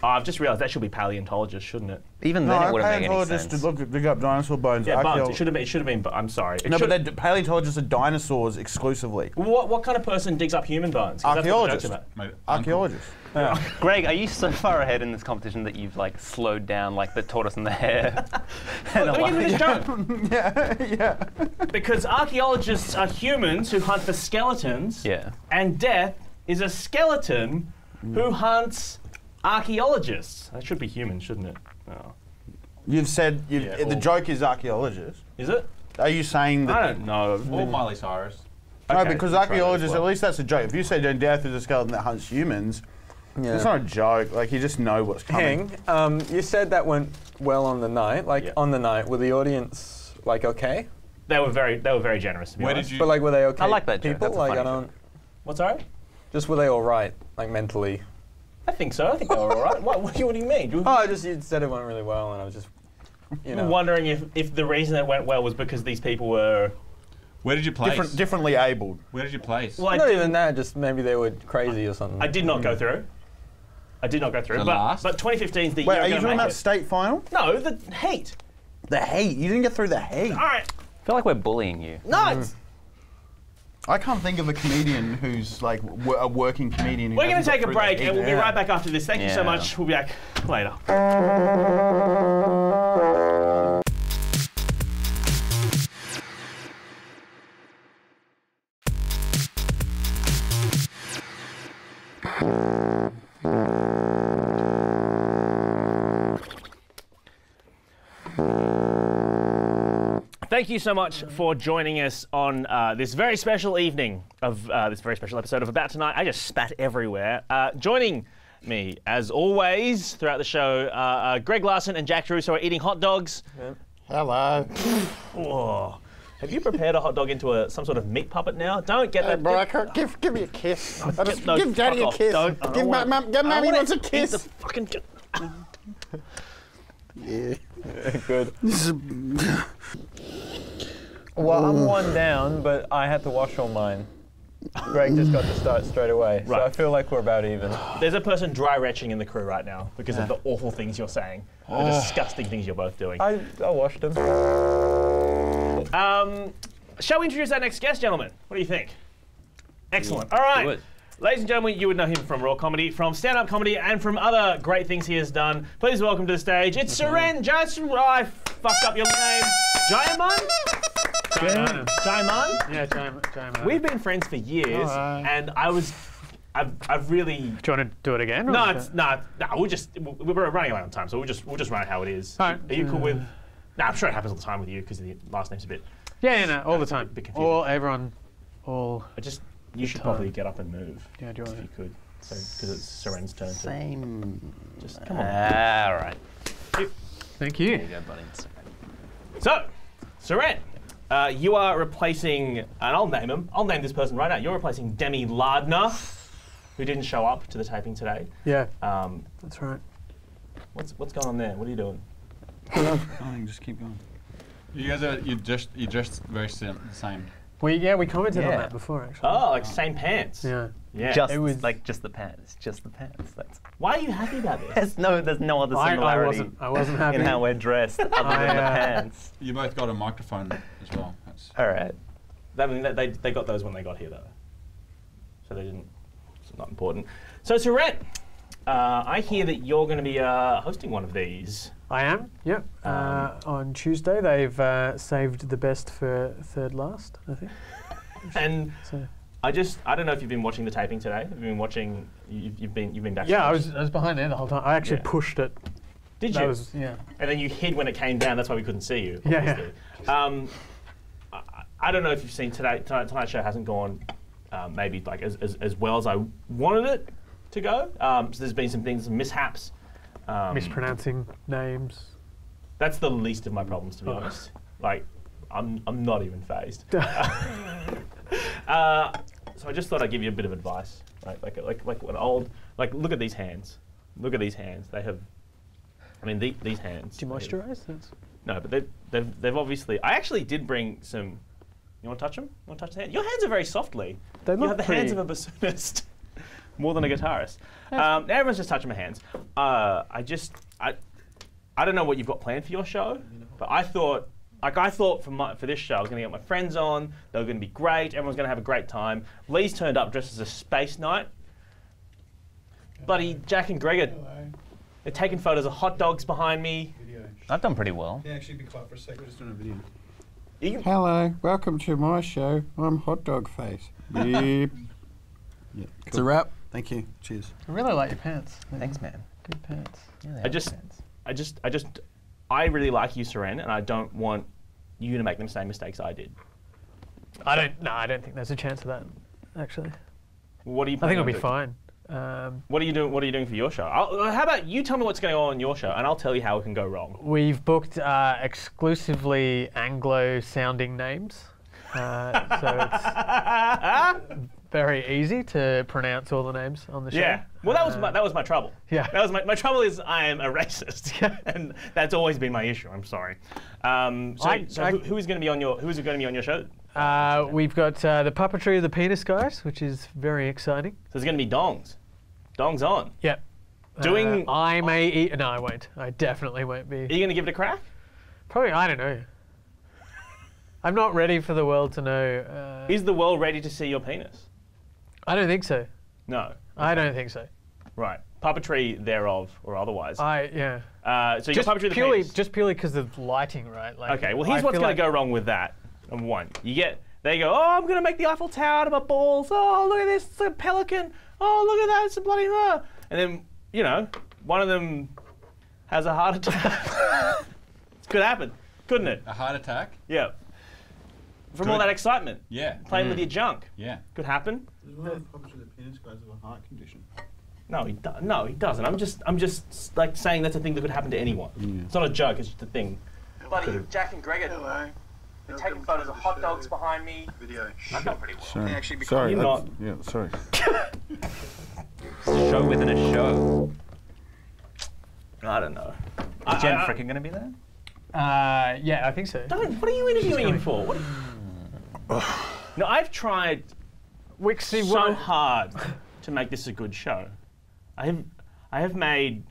[SPEAKER 2] Oh, I've just realised that should be paleontologists, shouldn't it?
[SPEAKER 8] Even
[SPEAKER 6] No,
[SPEAKER 8] then, it wouldn't make any
[SPEAKER 6] paleontologists
[SPEAKER 8] sense.
[SPEAKER 6] to look, dig up dinosaur bones.
[SPEAKER 2] Yeah,
[SPEAKER 6] Archaeo-
[SPEAKER 2] bones. It should have been. It should have been. But I'm sorry. It
[SPEAKER 6] No,
[SPEAKER 2] should-
[SPEAKER 6] but they're- paleontologists are dinosaurs exclusively.
[SPEAKER 2] what what kind of person digs up human bones? that's what the joke's
[SPEAKER 6] Archaeologists.
[SPEAKER 2] about.
[SPEAKER 3] Mate,
[SPEAKER 6] Archaeologists.
[SPEAKER 8] Greg, are you so far ahead in this competition that you've like slowed down like the tortoise and the hare? And
[SPEAKER 2] Let me
[SPEAKER 8] like-
[SPEAKER 2] get to
[SPEAKER 6] yeah, yeah.
[SPEAKER 2] Because archaeologists are humans who hunt for skeletons,
[SPEAKER 8] yeah.
[SPEAKER 2] and death is a skeleton who hmm. hunts archaeologists. That should be human, shouldn't it?
[SPEAKER 6] You've said you've,
[SPEAKER 2] Yeah,
[SPEAKER 6] the
[SPEAKER 2] well-
[SPEAKER 6] joke is archaeologists.
[SPEAKER 2] Is it?
[SPEAKER 6] Are you saying that?
[SPEAKER 2] I don't know.
[SPEAKER 3] Or Miley Cyrus.
[SPEAKER 6] No,
[SPEAKER 2] Okay,
[SPEAKER 6] because
[SPEAKER 2] try that as
[SPEAKER 6] archaeologists,
[SPEAKER 2] well.
[SPEAKER 6] at least that's a joke. If you say death is a skeleton that hunts humans,
[SPEAKER 5] yeah.
[SPEAKER 6] it's not a joke. Like you just know what's coming.
[SPEAKER 5] Hang, um, you said that went well on the night. Like
[SPEAKER 2] Yeah.
[SPEAKER 5] on the night, were the audience like okay?
[SPEAKER 2] They were very, they were very generous. To be
[SPEAKER 3] Where
[SPEAKER 2] honest.
[SPEAKER 3] did you?
[SPEAKER 5] But like, were they okay?
[SPEAKER 8] I like that joke.
[SPEAKER 5] People
[SPEAKER 8] That's a
[SPEAKER 5] like I
[SPEAKER 8] funny
[SPEAKER 5] don't.
[SPEAKER 8] joke.
[SPEAKER 2] What's that?
[SPEAKER 5] Just were they all right? Like mentally?
[SPEAKER 2] I think so. I think they were all right. What, what, do you, what do you mean? You-
[SPEAKER 5] Oh, I just you said it went really well, and I was just, you know.
[SPEAKER 2] wondering if, if the reason it went well was because these people were.
[SPEAKER 3] Where did you place?
[SPEAKER 6] Different, differently abled.
[SPEAKER 3] Where did you place?
[SPEAKER 2] Well, I,
[SPEAKER 5] Not
[SPEAKER 2] did,
[SPEAKER 5] even that. Just maybe they were crazy or something.
[SPEAKER 2] I did not go through. I did not go through.
[SPEAKER 3] The
[SPEAKER 2] but,
[SPEAKER 3] last?
[SPEAKER 2] but 2015 is the
[SPEAKER 6] Wait,
[SPEAKER 2] year
[SPEAKER 6] are you
[SPEAKER 2] gonna
[SPEAKER 6] talking
[SPEAKER 2] make
[SPEAKER 6] about
[SPEAKER 2] it.
[SPEAKER 6] state final?
[SPEAKER 2] No, the hate.
[SPEAKER 6] The hate. You didn't get through the hate.
[SPEAKER 2] All right.
[SPEAKER 8] I feel like we're bullying you.
[SPEAKER 2] No, it's-
[SPEAKER 6] I can't think of a comedian who's like w- a working comedian. Who
[SPEAKER 2] we're going to take a break and we'll be right back after this. Thank you so much. We'll be back later. Thank you so much for joining us on uh, this very special evening of uh, this very special episode of About Tonight. I just spat everywhere. Uh, joining me, as always, throughout the show, uh, uh, Greg Larsen and Jack Druce are eating hot dogs.
[SPEAKER 6] Hello.
[SPEAKER 2] Oh. Have you prepared a hot dog into a, some sort of meat puppet now? Don't get
[SPEAKER 6] Hey,
[SPEAKER 2] that.
[SPEAKER 6] Barack, give, give me a kiss. I just,
[SPEAKER 2] no,
[SPEAKER 6] give Daddy a kiss.
[SPEAKER 2] Don't- don't
[SPEAKER 6] give
[SPEAKER 2] wanna-
[SPEAKER 6] mum, give
[SPEAKER 2] I
[SPEAKER 6] Mummy wants a kiss.
[SPEAKER 2] The fucking.
[SPEAKER 6] Yeah.
[SPEAKER 5] Good. Well, I'm one down, but I had to wash all mine. Greg just got to start straight away, so
[SPEAKER 2] Right.
[SPEAKER 5] I feel like we're about even.
[SPEAKER 2] There's a person dry retching in the crew right now because of the awful things you're saying, the disgusting things you're both doing.
[SPEAKER 5] I, I washed them.
[SPEAKER 2] Um, shall we introduce our next guest, gentlemen? What do you think? Excellent. All right. Ladies and gentlemen, you would know him from Raw Comedy, from stand up comedy, and from other great things he has done. Please welcome to the stage. It's Suren Jason. I fucked up your name. Jayaman?
[SPEAKER 9] Jaiman.
[SPEAKER 2] Jayaman?
[SPEAKER 9] Yeah. Jaiman.
[SPEAKER 2] We've been friends for years, and I was. I've, I've really.
[SPEAKER 9] Do you want to do it again?
[SPEAKER 2] No, it's
[SPEAKER 9] it-
[SPEAKER 2] no, no. We'll just we- we're running out of time, so we'll just we'll just run it how it is.
[SPEAKER 9] Alright.
[SPEAKER 2] Are you cool with? Uh, no, I'm sure it happens all the time with you because the last name's a bit.
[SPEAKER 9] Yeah, yeah, no, all the time.
[SPEAKER 2] bit confusing.
[SPEAKER 9] All everyone, all.
[SPEAKER 2] I just you should
[SPEAKER 9] time.
[SPEAKER 2] probably get up and move
[SPEAKER 9] Yeah, do you
[SPEAKER 2] if
[SPEAKER 9] want
[SPEAKER 2] you could, so because it's Suren's turn to
[SPEAKER 6] same.
[SPEAKER 2] just come on.
[SPEAKER 8] All right.
[SPEAKER 9] Thank
[SPEAKER 8] There
[SPEAKER 9] you.
[SPEAKER 8] you go, buddy.
[SPEAKER 2] So, Seren, uh, you are replacing, and I'll name him. I'll name this person right now. You're replacing Demi Lardner, who didn't show up to the taping today.
[SPEAKER 9] Yeah,
[SPEAKER 2] Um,
[SPEAKER 9] that's right.
[SPEAKER 2] what's what's going on there? What are you doing?
[SPEAKER 6] Nothing, just keep going.
[SPEAKER 3] You guys are you just you dressed very sim- the same.
[SPEAKER 9] We yeah we commented on that before actually.
[SPEAKER 2] Oh, like same pants.
[SPEAKER 9] Yeah.
[SPEAKER 2] Yeah.
[SPEAKER 8] Just
[SPEAKER 9] It was-
[SPEAKER 8] like just the pants, just the pants. That's
[SPEAKER 2] Why are you happy about this?
[SPEAKER 8] there's no there's no other
[SPEAKER 9] I, I
[SPEAKER 8] similarity
[SPEAKER 9] wasn't I wasn't happy.
[SPEAKER 8] in how we're dressed other
[SPEAKER 9] I,
[SPEAKER 8] than the
[SPEAKER 9] uh,
[SPEAKER 8] pants.
[SPEAKER 3] You both got a microphone as well. That's,
[SPEAKER 8] All right.
[SPEAKER 2] I mean, they, they got those when they got here, though. So they didn't. It's not important. So, Suren, uh, I hear that you're going to be uh, hosting one of these.
[SPEAKER 9] I am. Yep.
[SPEAKER 2] Um,
[SPEAKER 9] uh, on Tuesday they've uh, saved the best for third last. I think.
[SPEAKER 2] And
[SPEAKER 9] So.
[SPEAKER 2] I just, I don't know if you've been watching the taping today. Have you been watching? You've, you've been, you've been backstage.
[SPEAKER 9] Yeah, I was I was behind there the whole time. I actually
[SPEAKER 2] Yeah.
[SPEAKER 9] pushed it.
[SPEAKER 2] Did
[SPEAKER 9] That
[SPEAKER 2] you?
[SPEAKER 9] was yeah.
[SPEAKER 2] and then you hid when it came down. That's why we couldn't see you.
[SPEAKER 9] Yeah, yeah.
[SPEAKER 2] Um, I, I don't know if you've seen today. Tonight, tonight's show hasn't gone um, maybe like as, as, as well as I wanted it to go. Um, so there's been some things, some mishaps. Um,
[SPEAKER 9] Mispronouncing names.
[SPEAKER 2] That's the least of my problems, to be
[SPEAKER 9] Oh.
[SPEAKER 2] honest. Like, I'm, I'm not even fazed. uh, so I just thought I'd give you a bit of advice, right? Like, like, like an old, like, look at these hands. Look at these hands. They have, I mean, the, these hands.
[SPEAKER 9] Do you moisturise?
[SPEAKER 2] No, but they've, they've, they've obviously. I actually did bring some. You want to touch them? You want to touch the hand? Your hands are very softly.
[SPEAKER 9] They look you
[SPEAKER 2] have the hands of a bassoonist more than a guitarist. Um, now everyone's just touching my hands. Uh, I just, I, I don't know what you've got planned for your show, but I thought, like I thought for my for this show, I was going to get my friends on. They were going to be great. Everyone's going to have a great time. Lee's turned up dressed as a space knight. Buddy Jack and Greg are, they're taking photos of hot dogs behind me.
[SPEAKER 8] I've done pretty well.
[SPEAKER 6] Yeah, actually, be quiet for a sec. We're just doing a video.
[SPEAKER 2] You can-
[SPEAKER 6] Hello, welcome to my show. I'm Hot Dog Face. Beep. yeah, it's a wrap. Thank you. Cheers.
[SPEAKER 9] I really like your pants. They're
[SPEAKER 8] Thanks, man.
[SPEAKER 9] Good pants.
[SPEAKER 8] Yeah,
[SPEAKER 2] I just,
[SPEAKER 8] pants.
[SPEAKER 2] I just, I just, I really like you, Suren, and I don't want you to make the same mistakes I did.
[SPEAKER 9] I don't. No, I don't think there's a chance of that. Actually,
[SPEAKER 2] What are you?
[SPEAKER 9] I think it'll be
[SPEAKER 2] planning
[SPEAKER 9] fine. Um.
[SPEAKER 2] What are you doing? What are you doing for your show? I'll, uh, how about you tell me what's going on in your show, and I'll tell you how it can go wrong.
[SPEAKER 9] we've booked uh, exclusively Anglo-sounding names, uh, so it's very easy to pronounce all the names on the show.
[SPEAKER 2] yeah. Well, that was
[SPEAKER 9] Uh,
[SPEAKER 2] my, that was my trouble.
[SPEAKER 9] yeah.
[SPEAKER 2] That was my, my trouble is I am a racist, and that's always been my issue. I'm sorry. Um, so,
[SPEAKER 9] I-
[SPEAKER 2] so
[SPEAKER 9] I-
[SPEAKER 2] who, who is going to be on your who is going to be on your show?
[SPEAKER 9] Uh, we've got uh, the puppetry of the penis guys, which is very exciting.
[SPEAKER 2] So there's going to be dongs. Dongs on.
[SPEAKER 9] Yep.
[SPEAKER 2] Doing-
[SPEAKER 9] Uh, I may eat. No, I won't. I definitely won't be.
[SPEAKER 2] Are you going to give it a crack?
[SPEAKER 9] Probably. I don't know. I'm not ready for the world to know. Uh,
[SPEAKER 2] Is the world ready to see your penis?
[SPEAKER 9] I don't think so.
[SPEAKER 2] No.
[SPEAKER 9] I don't think so.
[SPEAKER 2] Right. Puppetry thereof or otherwise.
[SPEAKER 9] I yeah.
[SPEAKER 2] Uh, so
[SPEAKER 9] Just
[SPEAKER 2] your puppetry of the
[SPEAKER 9] purely,
[SPEAKER 2] penis.
[SPEAKER 9] just purely because of lighting, right? Like,
[SPEAKER 2] Okay, well,
[SPEAKER 9] I
[SPEAKER 2] here's what's
[SPEAKER 9] feel
[SPEAKER 2] going to go wrong with that. Number one, you get, they go, oh, I'm going to make the Eiffel Tower out of my balls. Oh, look at this, it's a pelican. Oh, look at that, it's a bloody, uh. and then, you know, one of them has a heart attack. it could happen, couldn't it?
[SPEAKER 3] a heart attack.
[SPEAKER 2] Yeah. from all that excitement.
[SPEAKER 3] Yeah.
[SPEAKER 2] Playing with your junk.
[SPEAKER 3] Yeah.
[SPEAKER 2] Could happen.
[SPEAKER 6] There's one of the problems with the penis guys have a heart condition.
[SPEAKER 2] No, he do- no, he doesn't. I'm just, I'm just like saying that's a thing that could happen to anyone. Mm. It's not a joke. It's just a thing. Buddy, Jack and Greg are
[SPEAKER 10] Hello.
[SPEAKER 2] they're taking photos of hot dogs behind me.
[SPEAKER 10] Video.
[SPEAKER 2] I've done pretty well.
[SPEAKER 6] Sorry.
[SPEAKER 10] actually
[SPEAKER 6] sorry.
[SPEAKER 2] You're not.
[SPEAKER 6] Yeah, sorry.
[SPEAKER 8] Show within a show.
[SPEAKER 2] I don't know.
[SPEAKER 8] Is Jen uh, uh,
[SPEAKER 2] I- I-
[SPEAKER 8] Fricker going to be there?
[SPEAKER 9] Uh, yeah, I think so.
[SPEAKER 2] Don't. What are you interviewing him for? What? no, I've tried
[SPEAKER 9] Wixie,
[SPEAKER 2] so
[SPEAKER 9] what?
[SPEAKER 2] hard to make this a good show. I have, I have made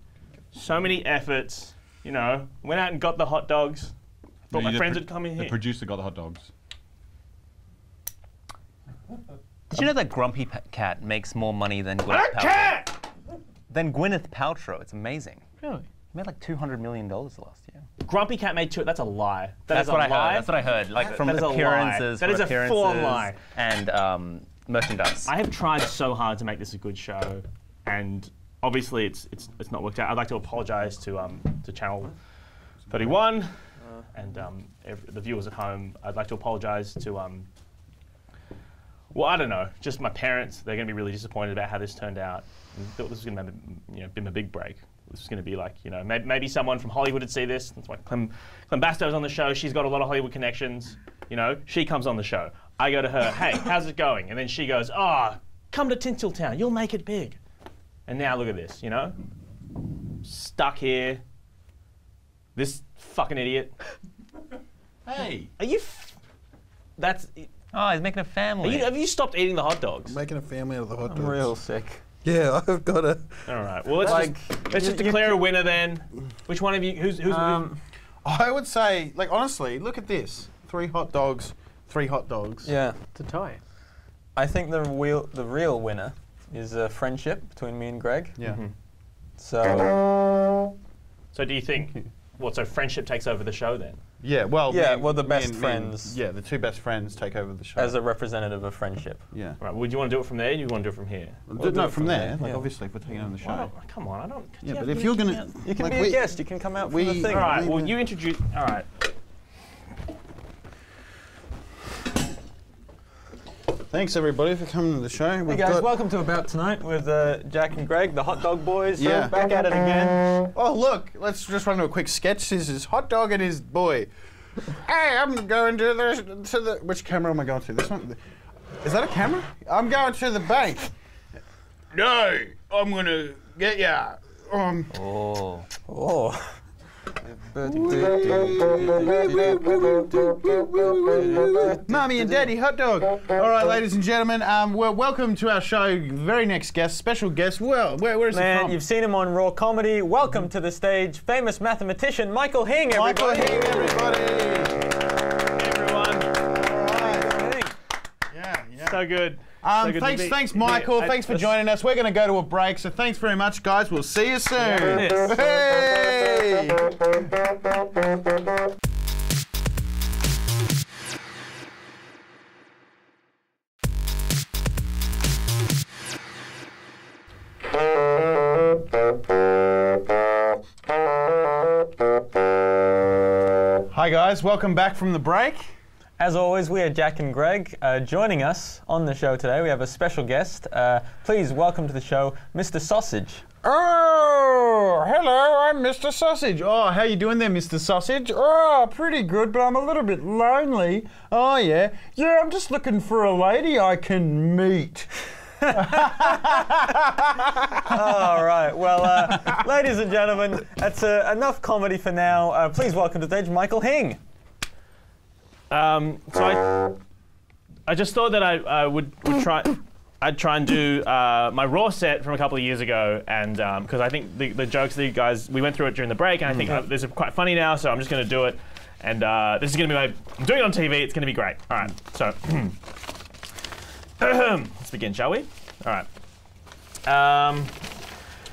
[SPEAKER 2] so many efforts. You know, went out and got the hot dogs. Thought
[SPEAKER 3] No,
[SPEAKER 2] my friends
[SPEAKER 3] pro-
[SPEAKER 2] would come in
[SPEAKER 3] The
[SPEAKER 2] here.
[SPEAKER 3] The producer got the hot dogs.
[SPEAKER 8] Did you know that Grumpy Pa- Cat makes more money than
[SPEAKER 2] I
[SPEAKER 8] Gwyneth
[SPEAKER 2] don't
[SPEAKER 8] Paltrow?
[SPEAKER 2] care.
[SPEAKER 8] Than Gwyneth Paltrow. It's amazing.
[SPEAKER 9] Really?
[SPEAKER 8] He made like $200 million last year.
[SPEAKER 2] Grumpy Cat made two. That's a lie. That
[SPEAKER 8] That's
[SPEAKER 2] is
[SPEAKER 8] what I
[SPEAKER 2] lie.
[SPEAKER 8] heard. That's what I heard. Like from
[SPEAKER 2] That is a lie.
[SPEAKER 8] appearances,
[SPEAKER 2] That
[SPEAKER 8] from
[SPEAKER 2] is a full-on lie.
[SPEAKER 8] and um, merchandise.
[SPEAKER 2] I have tried so hard to make this a good show, and obviously it's it's it's not worked out. I'd like to apologise to um to Channel 31 and um ev- the viewers at home. I'd like to apologise to um. Well, I don't know. Just my parents. They're going to be really disappointed about how this turned out. And thought this was going to be, you know, been a big break. This was going to be like, you know, maybe, maybe someone from Hollywood would see this. That's why Clem, Clem Bastow's on the show. She's got a lot of Hollywood connections. You know, she comes on the show. I go to her, hey, how's it going? And then she goes, oh, come to Tinseltown. You'll make it big. And now look at this, you know? Stuck here. This fucking idiot.
[SPEAKER 3] Hey.
[SPEAKER 2] Are you. F- that's.
[SPEAKER 8] oh, he's making a family.
[SPEAKER 2] you, have you stopped eating the hot dogs?
[SPEAKER 10] Making a family out of the hot dogs.
[SPEAKER 5] I'm real sick.
[SPEAKER 10] Yeah, I've got a.
[SPEAKER 2] All right. Well, let's
[SPEAKER 5] Like,
[SPEAKER 2] just let's just
[SPEAKER 5] you
[SPEAKER 2] declare a winner then. Which one of you? Who's who's?
[SPEAKER 5] Um,
[SPEAKER 6] I would say, like, honestly, look at this: three hot dogs, three hot dogs.
[SPEAKER 5] yeah,
[SPEAKER 9] To tie.
[SPEAKER 5] I think the real the real winner is a friendship between me and Greg.
[SPEAKER 6] Yeah.
[SPEAKER 5] So
[SPEAKER 2] so do you think? What? So friendship takes over the show then?
[SPEAKER 6] Yeah. Well.
[SPEAKER 5] Yeah,
[SPEAKER 6] me-
[SPEAKER 5] well, the best
[SPEAKER 6] and- me and-
[SPEAKER 5] friends.
[SPEAKER 6] yeah, the two best friends take over the show.
[SPEAKER 5] as a representative of friendship.
[SPEAKER 6] yeah.
[SPEAKER 2] All right. Would you want to do it from there? or Do you want to do it from here?
[SPEAKER 6] D- no, from there. Like,
[SPEAKER 5] yeah.
[SPEAKER 6] obviously, if we're taking over the show.
[SPEAKER 2] I come on, I don't.
[SPEAKER 6] Yeah,
[SPEAKER 2] yeah,
[SPEAKER 6] but if you're gonna,
[SPEAKER 5] You can
[SPEAKER 6] like,
[SPEAKER 5] be
[SPEAKER 6] we-
[SPEAKER 5] a guest. You can come out
[SPEAKER 6] we-
[SPEAKER 5] from the thing.
[SPEAKER 2] All right.
[SPEAKER 6] we-
[SPEAKER 2] Well, you introduce. All right.
[SPEAKER 6] Thanks everybody for coming to the show.
[SPEAKER 5] Hey
[SPEAKER 6] We've
[SPEAKER 5] guys,
[SPEAKER 6] got-
[SPEAKER 5] welcome to About Tonight with uh, Jack and Greg, the hot dog boys.
[SPEAKER 6] Yeah.
[SPEAKER 5] So back at it again.
[SPEAKER 6] Oh look, let's just run to a quick sketch. This is hot dog and his boy. Hey, I'm going to the to the. Which camera am I going to? This one. Is that a camera? I'm going to the bank. No, I'm gonna get ya. Um.
[SPEAKER 8] Oh.
[SPEAKER 5] Oh.
[SPEAKER 6] Mommy and Daddy hot dog. All right, ladies and gentlemen, um, well, welcome to our show. Very next guest, special guest. Well, where, where is he
[SPEAKER 5] Man,
[SPEAKER 6] from?
[SPEAKER 5] you've seen him on Raw Comedy. Welcome to the stage, famous mathematician Michael Hing,
[SPEAKER 6] Michael
[SPEAKER 5] everybody.
[SPEAKER 6] Hing, everybody.
[SPEAKER 2] Everyone.
[SPEAKER 6] All right. Yeah, yeah.
[SPEAKER 2] So good.
[SPEAKER 6] Um,
[SPEAKER 2] So
[SPEAKER 6] thanks, thanks, Michael. Thanks for joining us. We're going to go to a break, so thanks very much, guys. We'll see you soon.
[SPEAKER 2] Yes.
[SPEAKER 6] Hey! Hi, guys. Welcome back from the break.
[SPEAKER 5] As always, we are Jack and Greg. Uh, joining us on the show today, we have a special guest. Uh, please welcome to the show, Mr. Sausage.
[SPEAKER 6] Oh, hello, I'm Mr. Sausage. Oh, how you doing there, Mr. Sausage? Oh, pretty good, but I'm a little bit lonely. Oh, yeah. Yeah, I'm just looking for a lady I can meet.
[SPEAKER 5] All right. Well, uh, ladies and gentlemen, that's uh, enough comedy for now. Uh, please welcome to the stage, Michael Hing.
[SPEAKER 2] Um, so I, I just thought that I, I would, would try. I'd try and do uh, my raw set from a couple of years ago, and because I think the, the jokes that you guys we went through it during the break, and I think uh, these are quite funny now, so I'm just going to do it. And uh, this is going to be my. I'm doing it on TV. It's going to be great. All right. So let's begin, shall we? All right. Um,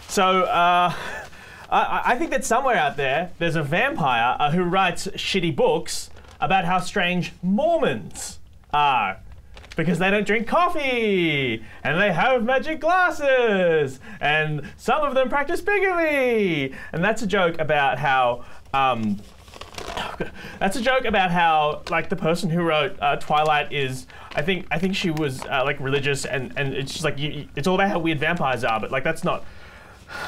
[SPEAKER 2] so uh, I, I think that somewhere out there, there's a vampire uh, who writes shitty books about how strange Mormons are. Because they don't drink coffee, and they have magic glasses, and some of them practice bigamy. And that's a joke about how um, That's a joke about how like the person who wrote uh, Twilight is. I think I think she was uh, like religious and and it's just like you, it's all about how weird vampires are, but like that's not.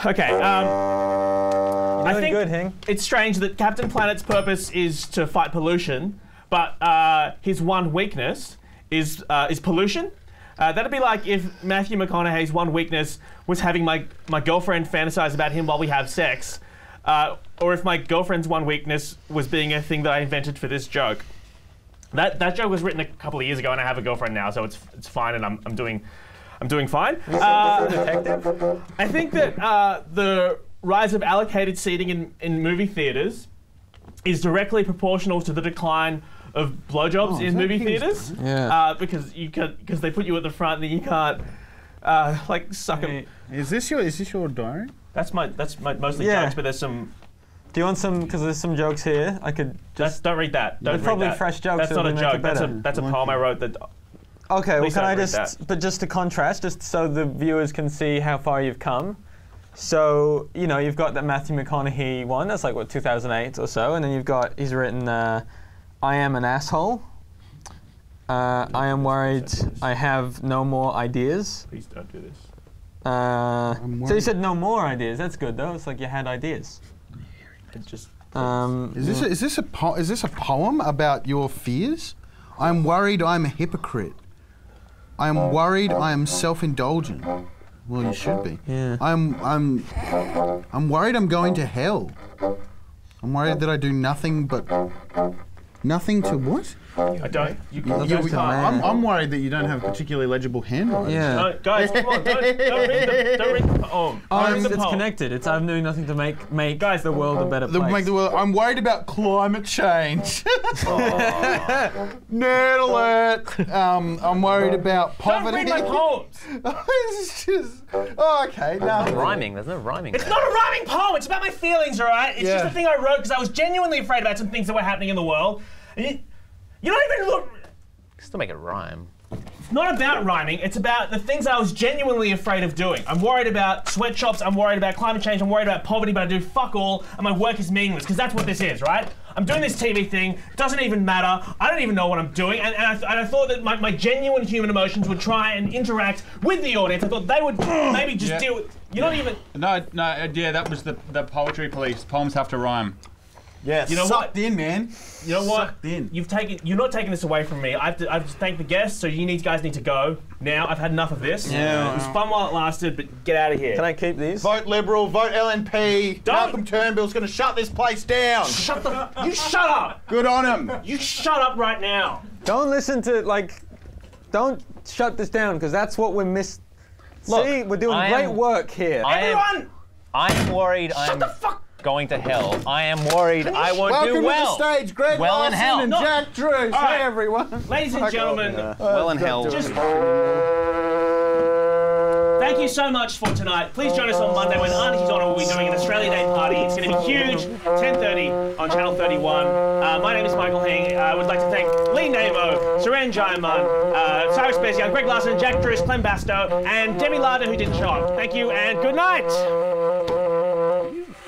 [SPEAKER 2] Okay. Um, I think
[SPEAKER 5] good, Hing.
[SPEAKER 2] it's strange that Captain Planet's purpose is to fight pollution, but uh, his one weakness is uh, is pollution. Uh, that'd be like if Matthew McConaughey's one weakness was having my my girlfriend fantasize about him while we have sex, uh, or if my girlfriend's one weakness was being a thing that I invented for this joke. That that joke was written a couple of years ago, and I have a girlfriend now, so it's it's fine, and I'm I'm doing I'm doing fine. Uh,
[SPEAKER 5] Detective?
[SPEAKER 2] I think that uh, the rise of allocated seating in, in movie theaters is directly proportional to the decline of blowjobs in movie theaters.
[SPEAKER 5] Yeah.
[SPEAKER 2] Uh, because you can because they put you at the front and you can't uh, like suck 'em.
[SPEAKER 6] Is this your is this your diary?
[SPEAKER 2] That's my that's my mostly
[SPEAKER 5] Yeah.
[SPEAKER 2] jokes, but there's some.
[SPEAKER 5] Do you want some? Because there's some jokes here. I could
[SPEAKER 2] That's,
[SPEAKER 5] just.
[SPEAKER 2] don't read that. Don't
[SPEAKER 5] They're
[SPEAKER 2] read
[SPEAKER 5] probably
[SPEAKER 2] that.
[SPEAKER 5] fresh jokes,
[SPEAKER 2] That's not a
[SPEAKER 5] they make it
[SPEAKER 2] joke. That's a that's a poem I wrote that.
[SPEAKER 5] Okay, well, can
[SPEAKER 2] don't
[SPEAKER 5] I just?
[SPEAKER 2] that.
[SPEAKER 5] But just to contrast, just so the viewers can see how far you've come. So you know you've got that Matthew McConaughey one. That's like what 2008 or so, and then you've got he's written, uh, "I am an asshole." Uh, I am worried. I have no more ideas.
[SPEAKER 2] Please don't do this.
[SPEAKER 5] Uh, so you said no more ideas. That's good though. It's like you had ideas.
[SPEAKER 2] It just.
[SPEAKER 5] Um,
[SPEAKER 6] Is this a, is this a po- is this a poem about your fears? I'm worried I'm a hypocrite. I am worried I am self-indulgent. Well, you should be.
[SPEAKER 5] Yeah.
[SPEAKER 6] I'm I'm I'm worried I'm going to hell. I'm worried that I do nothing but nothing to what?
[SPEAKER 2] I don't. You, you,
[SPEAKER 5] Nothing
[SPEAKER 2] you
[SPEAKER 5] to
[SPEAKER 6] I'm, I'm worried that you don't have particularly legible handwriting.
[SPEAKER 5] yeah.
[SPEAKER 2] Don't- guys, come on, don't, don't read the, don't read the poem. Don't
[SPEAKER 5] Oh,
[SPEAKER 2] read
[SPEAKER 5] it's,
[SPEAKER 2] the
[SPEAKER 5] it's
[SPEAKER 2] poem.
[SPEAKER 5] connected. It's I'm doing nothing to make make
[SPEAKER 2] Guys,
[SPEAKER 5] the world a better
[SPEAKER 6] The,
[SPEAKER 5] place.
[SPEAKER 6] make the world, I'm worried about climate change. Nerd alert. Um, I'm worried about poverty.
[SPEAKER 2] Don't
[SPEAKER 6] poverty.
[SPEAKER 2] read my poems.
[SPEAKER 6] it's just, oh, okay. No.
[SPEAKER 8] Rhyming. There's no rhyming.
[SPEAKER 2] It's
[SPEAKER 8] there.
[SPEAKER 2] not a rhyming poem. It's about my feelings, all right? It's just a thing I wrote because I was genuinely afraid about some things that were happening in the world. And you, you don't even look.
[SPEAKER 8] Still make it rhyme.
[SPEAKER 2] It's not about rhyming. It's about the things I was genuinely afraid of doing. I'm worried about sweatshops. I'm worried about climate change. I'm worried about poverty, but I do fuck all, and my work is meaningless because that's what this is, right? I'm doing this TV thing. It doesn't even matter. I don't even know what I'm doing, and, and, I, and I thought that my, my genuine human emotions would try and interact with the audience. I thought they would maybe just
[SPEAKER 3] Yeah.
[SPEAKER 2] deal with. You're not even.
[SPEAKER 3] No, no, uh, yeah, that was the the poetry police. Poems have to rhyme.
[SPEAKER 6] Yeah,
[SPEAKER 2] You know
[SPEAKER 6] sucked
[SPEAKER 2] what?
[SPEAKER 6] in, man.
[SPEAKER 2] You know what?
[SPEAKER 6] Sucked in.
[SPEAKER 2] You've taken. You're not taking this away from me. I've to, I've to thank the guests. So you need guys need to go now. I've had enough of this.
[SPEAKER 6] Yeah.
[SPEAKER 2] It was fun while it lasted, but get out of here.
[SPEAKER 5] Can I keep these?
[SPEAKER 6] Vote Liberal, vote LNP.
[SPEAKER 2] Don't.
[SPEAKER 6] Malcolm Turnbull's going to shut this place down.
[SPEAKER 2] Shut the. You shut up.
[SPEAKER 6] Good on him.
[SPEAKER 2] You shut up right now.
[SPEAKER 5] Don't listen to like. Don't shut this down because that's what we're miss.
[SPEAKER 8] Look,
[SPEAKER 5] See, we're doing
[SPEAKER 8] I
[SPEAKER 5] great
[SPEAKER 8] am-
[SPEAKER 5] work here.
[SPEAKER 8] I am,
[SPEAKER 2] Everyone,
[SPEAKER 8] I am worried
[SPEAKER 2] shut
[SPEAKER 8] I'm
[SPEAKER 2] the fuck.
[SPEAKER 8] Going to hell. I am worried I won't
[SPEAKER 6] Welcome
[SPEAKER 8] do well.
[SPEAKER 6] Welcome to the stage, Greg
[SPEAKER 8] Well in hell.
[SPEAKER 6] and
[SPEAKER 2] No.
[SPEAKER 6] Jack Drew.
[SPEAKER 2] right.
[SPEAKER 6] Hey, everyone.
[SPEAKER 2] Ladies and gentlemen,
[SPEAKER 8] well in hell.
[SPEAKER 2] just. Thank you so much for tonight. Please join us on Monday when Aunty Donna will be doing an Australia Day party. It's going to be huge. 10:30 on Channel 31. Uh, my name is Michael Hing. I would like to thank Lee Naimo, Suren Jaiman, uh, Cyrus Beyzan, Greg Larsen, Jack Druce, Clem Bastow, and Demi Lardner, who didn't show up. Thank you and good night.